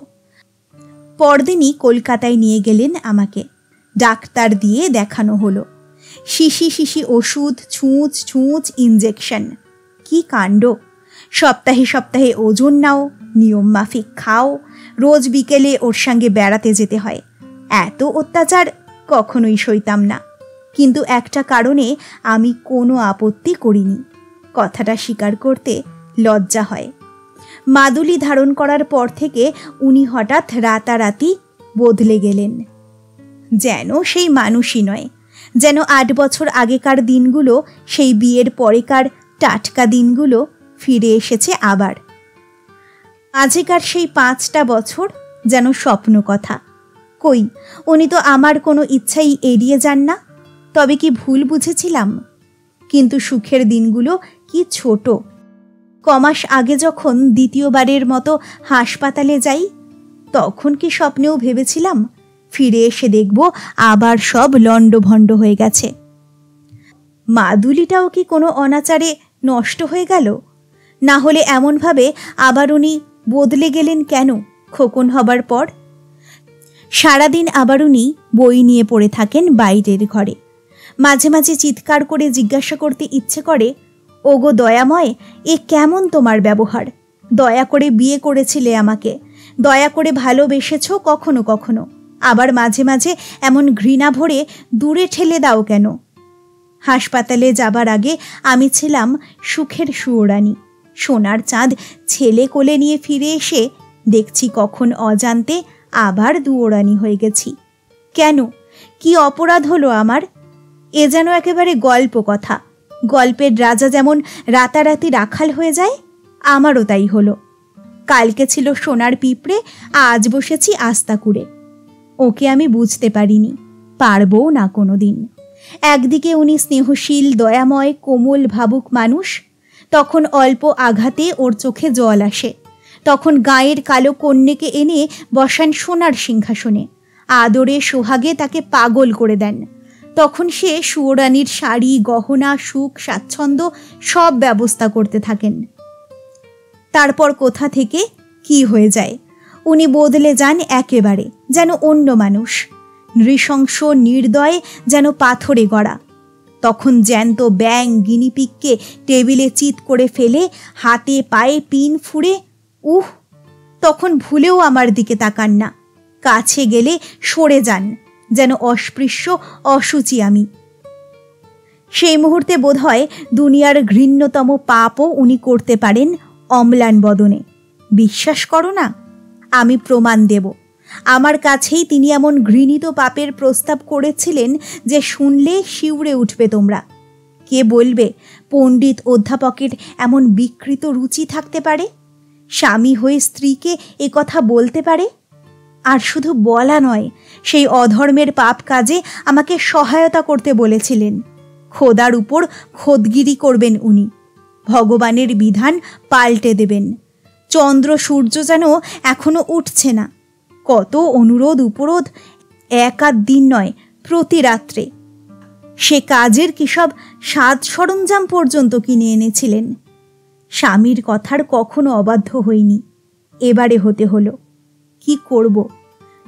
পরদিনই কলকাতায় নিয়ে গেলেন আমাকে। ডাক্তার দিয়ে দেখানো হলো। শিশি শিশি ওষুধ, ছুঁচ ছুঁচ ইঞ্জেকশন কি কাণ্ড! সপ্তাহে সপ্তাহে ওজন নাও, নিয়ম মাফিক খাও, রোজ বিকেলে ওর সঙ্গে বেড়াতে যেতে হয়। এত অত্যাচার কখনোই সইতাম না। কিন্তু একটা কারণে আমি কোনো আপত্তি করিনি। কথাটা স্বীকার করতে লজ্জা হয়। মাদুলি ধারণ করার পর থেকে উনি হঠাৎ রাতারাতি বদলে গেলেন। যেন সেই মানুষই নয়, যেন আট বছর আগেকার দিনগুলো, সেই বিয়ের পরেকার টাটকা দিনগুলো ফিরে এসেছে আবার। আজকের সেই পাঁচটা বছর যেন স্বপ্ন কথা কই, উনি তো আমার কোনো ইচ্ছাই এড়িয়ে যান না। তবে কি ভুল বুঝেছিলাম? কিন্তু সুখের দিনগুলো কি ছোট। কমাস আগে যখন দ্বিতীয়বারের মতো হাসপাতালে যাই, তখন কি স্বপ্নেও ভেবেছিলাম, ফিরে এসে দেখব আবার সব লণ্ডভণ্ড হয়ে গেছে। মাদুলিটাও কি কোনো অনাচারে নষ্ট হয়ে গেল? না হলে এমনভাবে আবার উনি বদলে গেলেন কেন? খোকন হবার পর? সারাদিন আবার উনি বই নিয়ে পড়ে থাকেন বাইরের ঘরে। মাঝে মাঝে চিৎকার করে জিজ্ঞাসা করতে ইচ্ছে করে, ওগো দয়াময়, এ কেমন তোমার ব্যবহার? দয়া করে বিয়ে করেছিলে আমাকে। দয়া করে ভালোবেসেছ কখনো কখনো? আবার মাঝে মাঝে এমন ঘৃণা ভরে দূরে ঠেলে দাও কেন? হাসপাতালে যাবার আগে আমি ছিলাম সুখের সুয়োরানি। সোনার চাঁদ ছেলে কোলে নিয়ে ফিরে এসে দেখছি কখন অজান্তে আবার দুয়োরানি হয়ে গেছি। কেন? কি অপরাধ হলো আমার? এ যেন একেবারে গল্প কথা। গল্পের রাজা যেমন রাতারাতি রাখাল হয়ে যায়, আমারও তাই হলো। কালকে ছিল সোনার পিঁপড়ে, আজ বসেছি আস্তা কুড়ে ওকে আমি বুঝতে পারিনি পারবও না কোনো দিন একদিকে উনি স্নেহশীল, দয়াময়, কোমল, ভাবুক মানুষ তখন অল্প আঘাতে ওর চোখে জল আসে। তখন গায়ের কালো কন্যেকে এনে বসান সোনার সিংহাসনে। আদরে সোহাগে তাকে পাগল করে দেন। তখন সে সুয়োরানির শাড়ি, গহনা, সুখ, স্বাচ্ছন্দ্য সব ব্যবস্থা করতে থাকেন। তারপর কোথা থেকে কি হয়ে যায়? উনি বদলে যান একেবারে, যেন অন্য মানুষ। নৃশংস, নির্দয়, যেন পাথরে গড়া। তখন জ্যান্ত ব্যাং গিনিপিককে টেবিলে চিত করে ফেলে, হাতে পায়ে পিন ফুড়ে, উহ, তখন ভুলেও আমার দিকে তাকান না। কাছে গেলে সরে যান, যেন অস্পৃশ্য, অসুচি আমি সেই মুহূর্তে বোধহয় দুনিয়ার ঘৃণ্যতম পাপও উনি করতে পারেন অম্লান বদনে। বিশ্বাস করো না, আমি প্রমাণ দেব। আমার কাছেই তিনি এমন ঘৃণিত পাপের প্রস্তাব করেছিলেন যে শুনলে শিউরে উঠবে তোমরা। কে বলবে, পণ্ডিত অধ্যাপকের এমন বিকৃত রুচি থাকতে পারে? স্বামী হয়ে স্ত্রীকে এ কথা বলতে পারে? আর শুধু বলা নয়, সেই অধর্মের পাপ কাজে আমাকে সহায়তা করতে বলেছিলেন। খোদার উপর খোদগিরি করবেন উনি। ভগবানের বিধান পাল্টে দেবেন। চন্দ্র সূর্য যেন এখনও উঠছে না। কত অনুরোধ, উপরোধ? এক আধ দিন নয়, প্রতি রাত্রে। সে কাজের কি সব সাজ সরঞ্জাম পর্যন্ত কিনে এনেছিলেন? স্বামীর কথার কখনো অবাধ্য হইনি। এবারে হতে হলো। কি করব?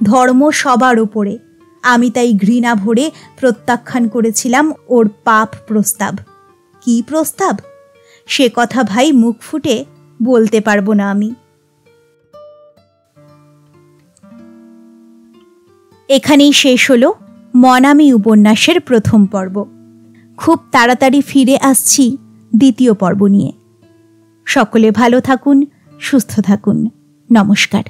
ধর্ম সবার ওপরে আমি তাই ঘৃণা ভরে প্রত্যাখ্যান করেছিলাম ওর পাপ প্রস্তাব। কি প্রস্তাব? সে কথা ভাই মুখ ফুটে বলতে পারব না আমি। এখানেই শেষ হলো মনামি উপন্যাসের প্রথম পর্ব। খুব তাড়াতাড়ি ফিরে আসছি দ্বিতীয় পর্ব নিয়ে। সকলে ভালো থাকুন, সুস্থ থাকুন। নমস্কার।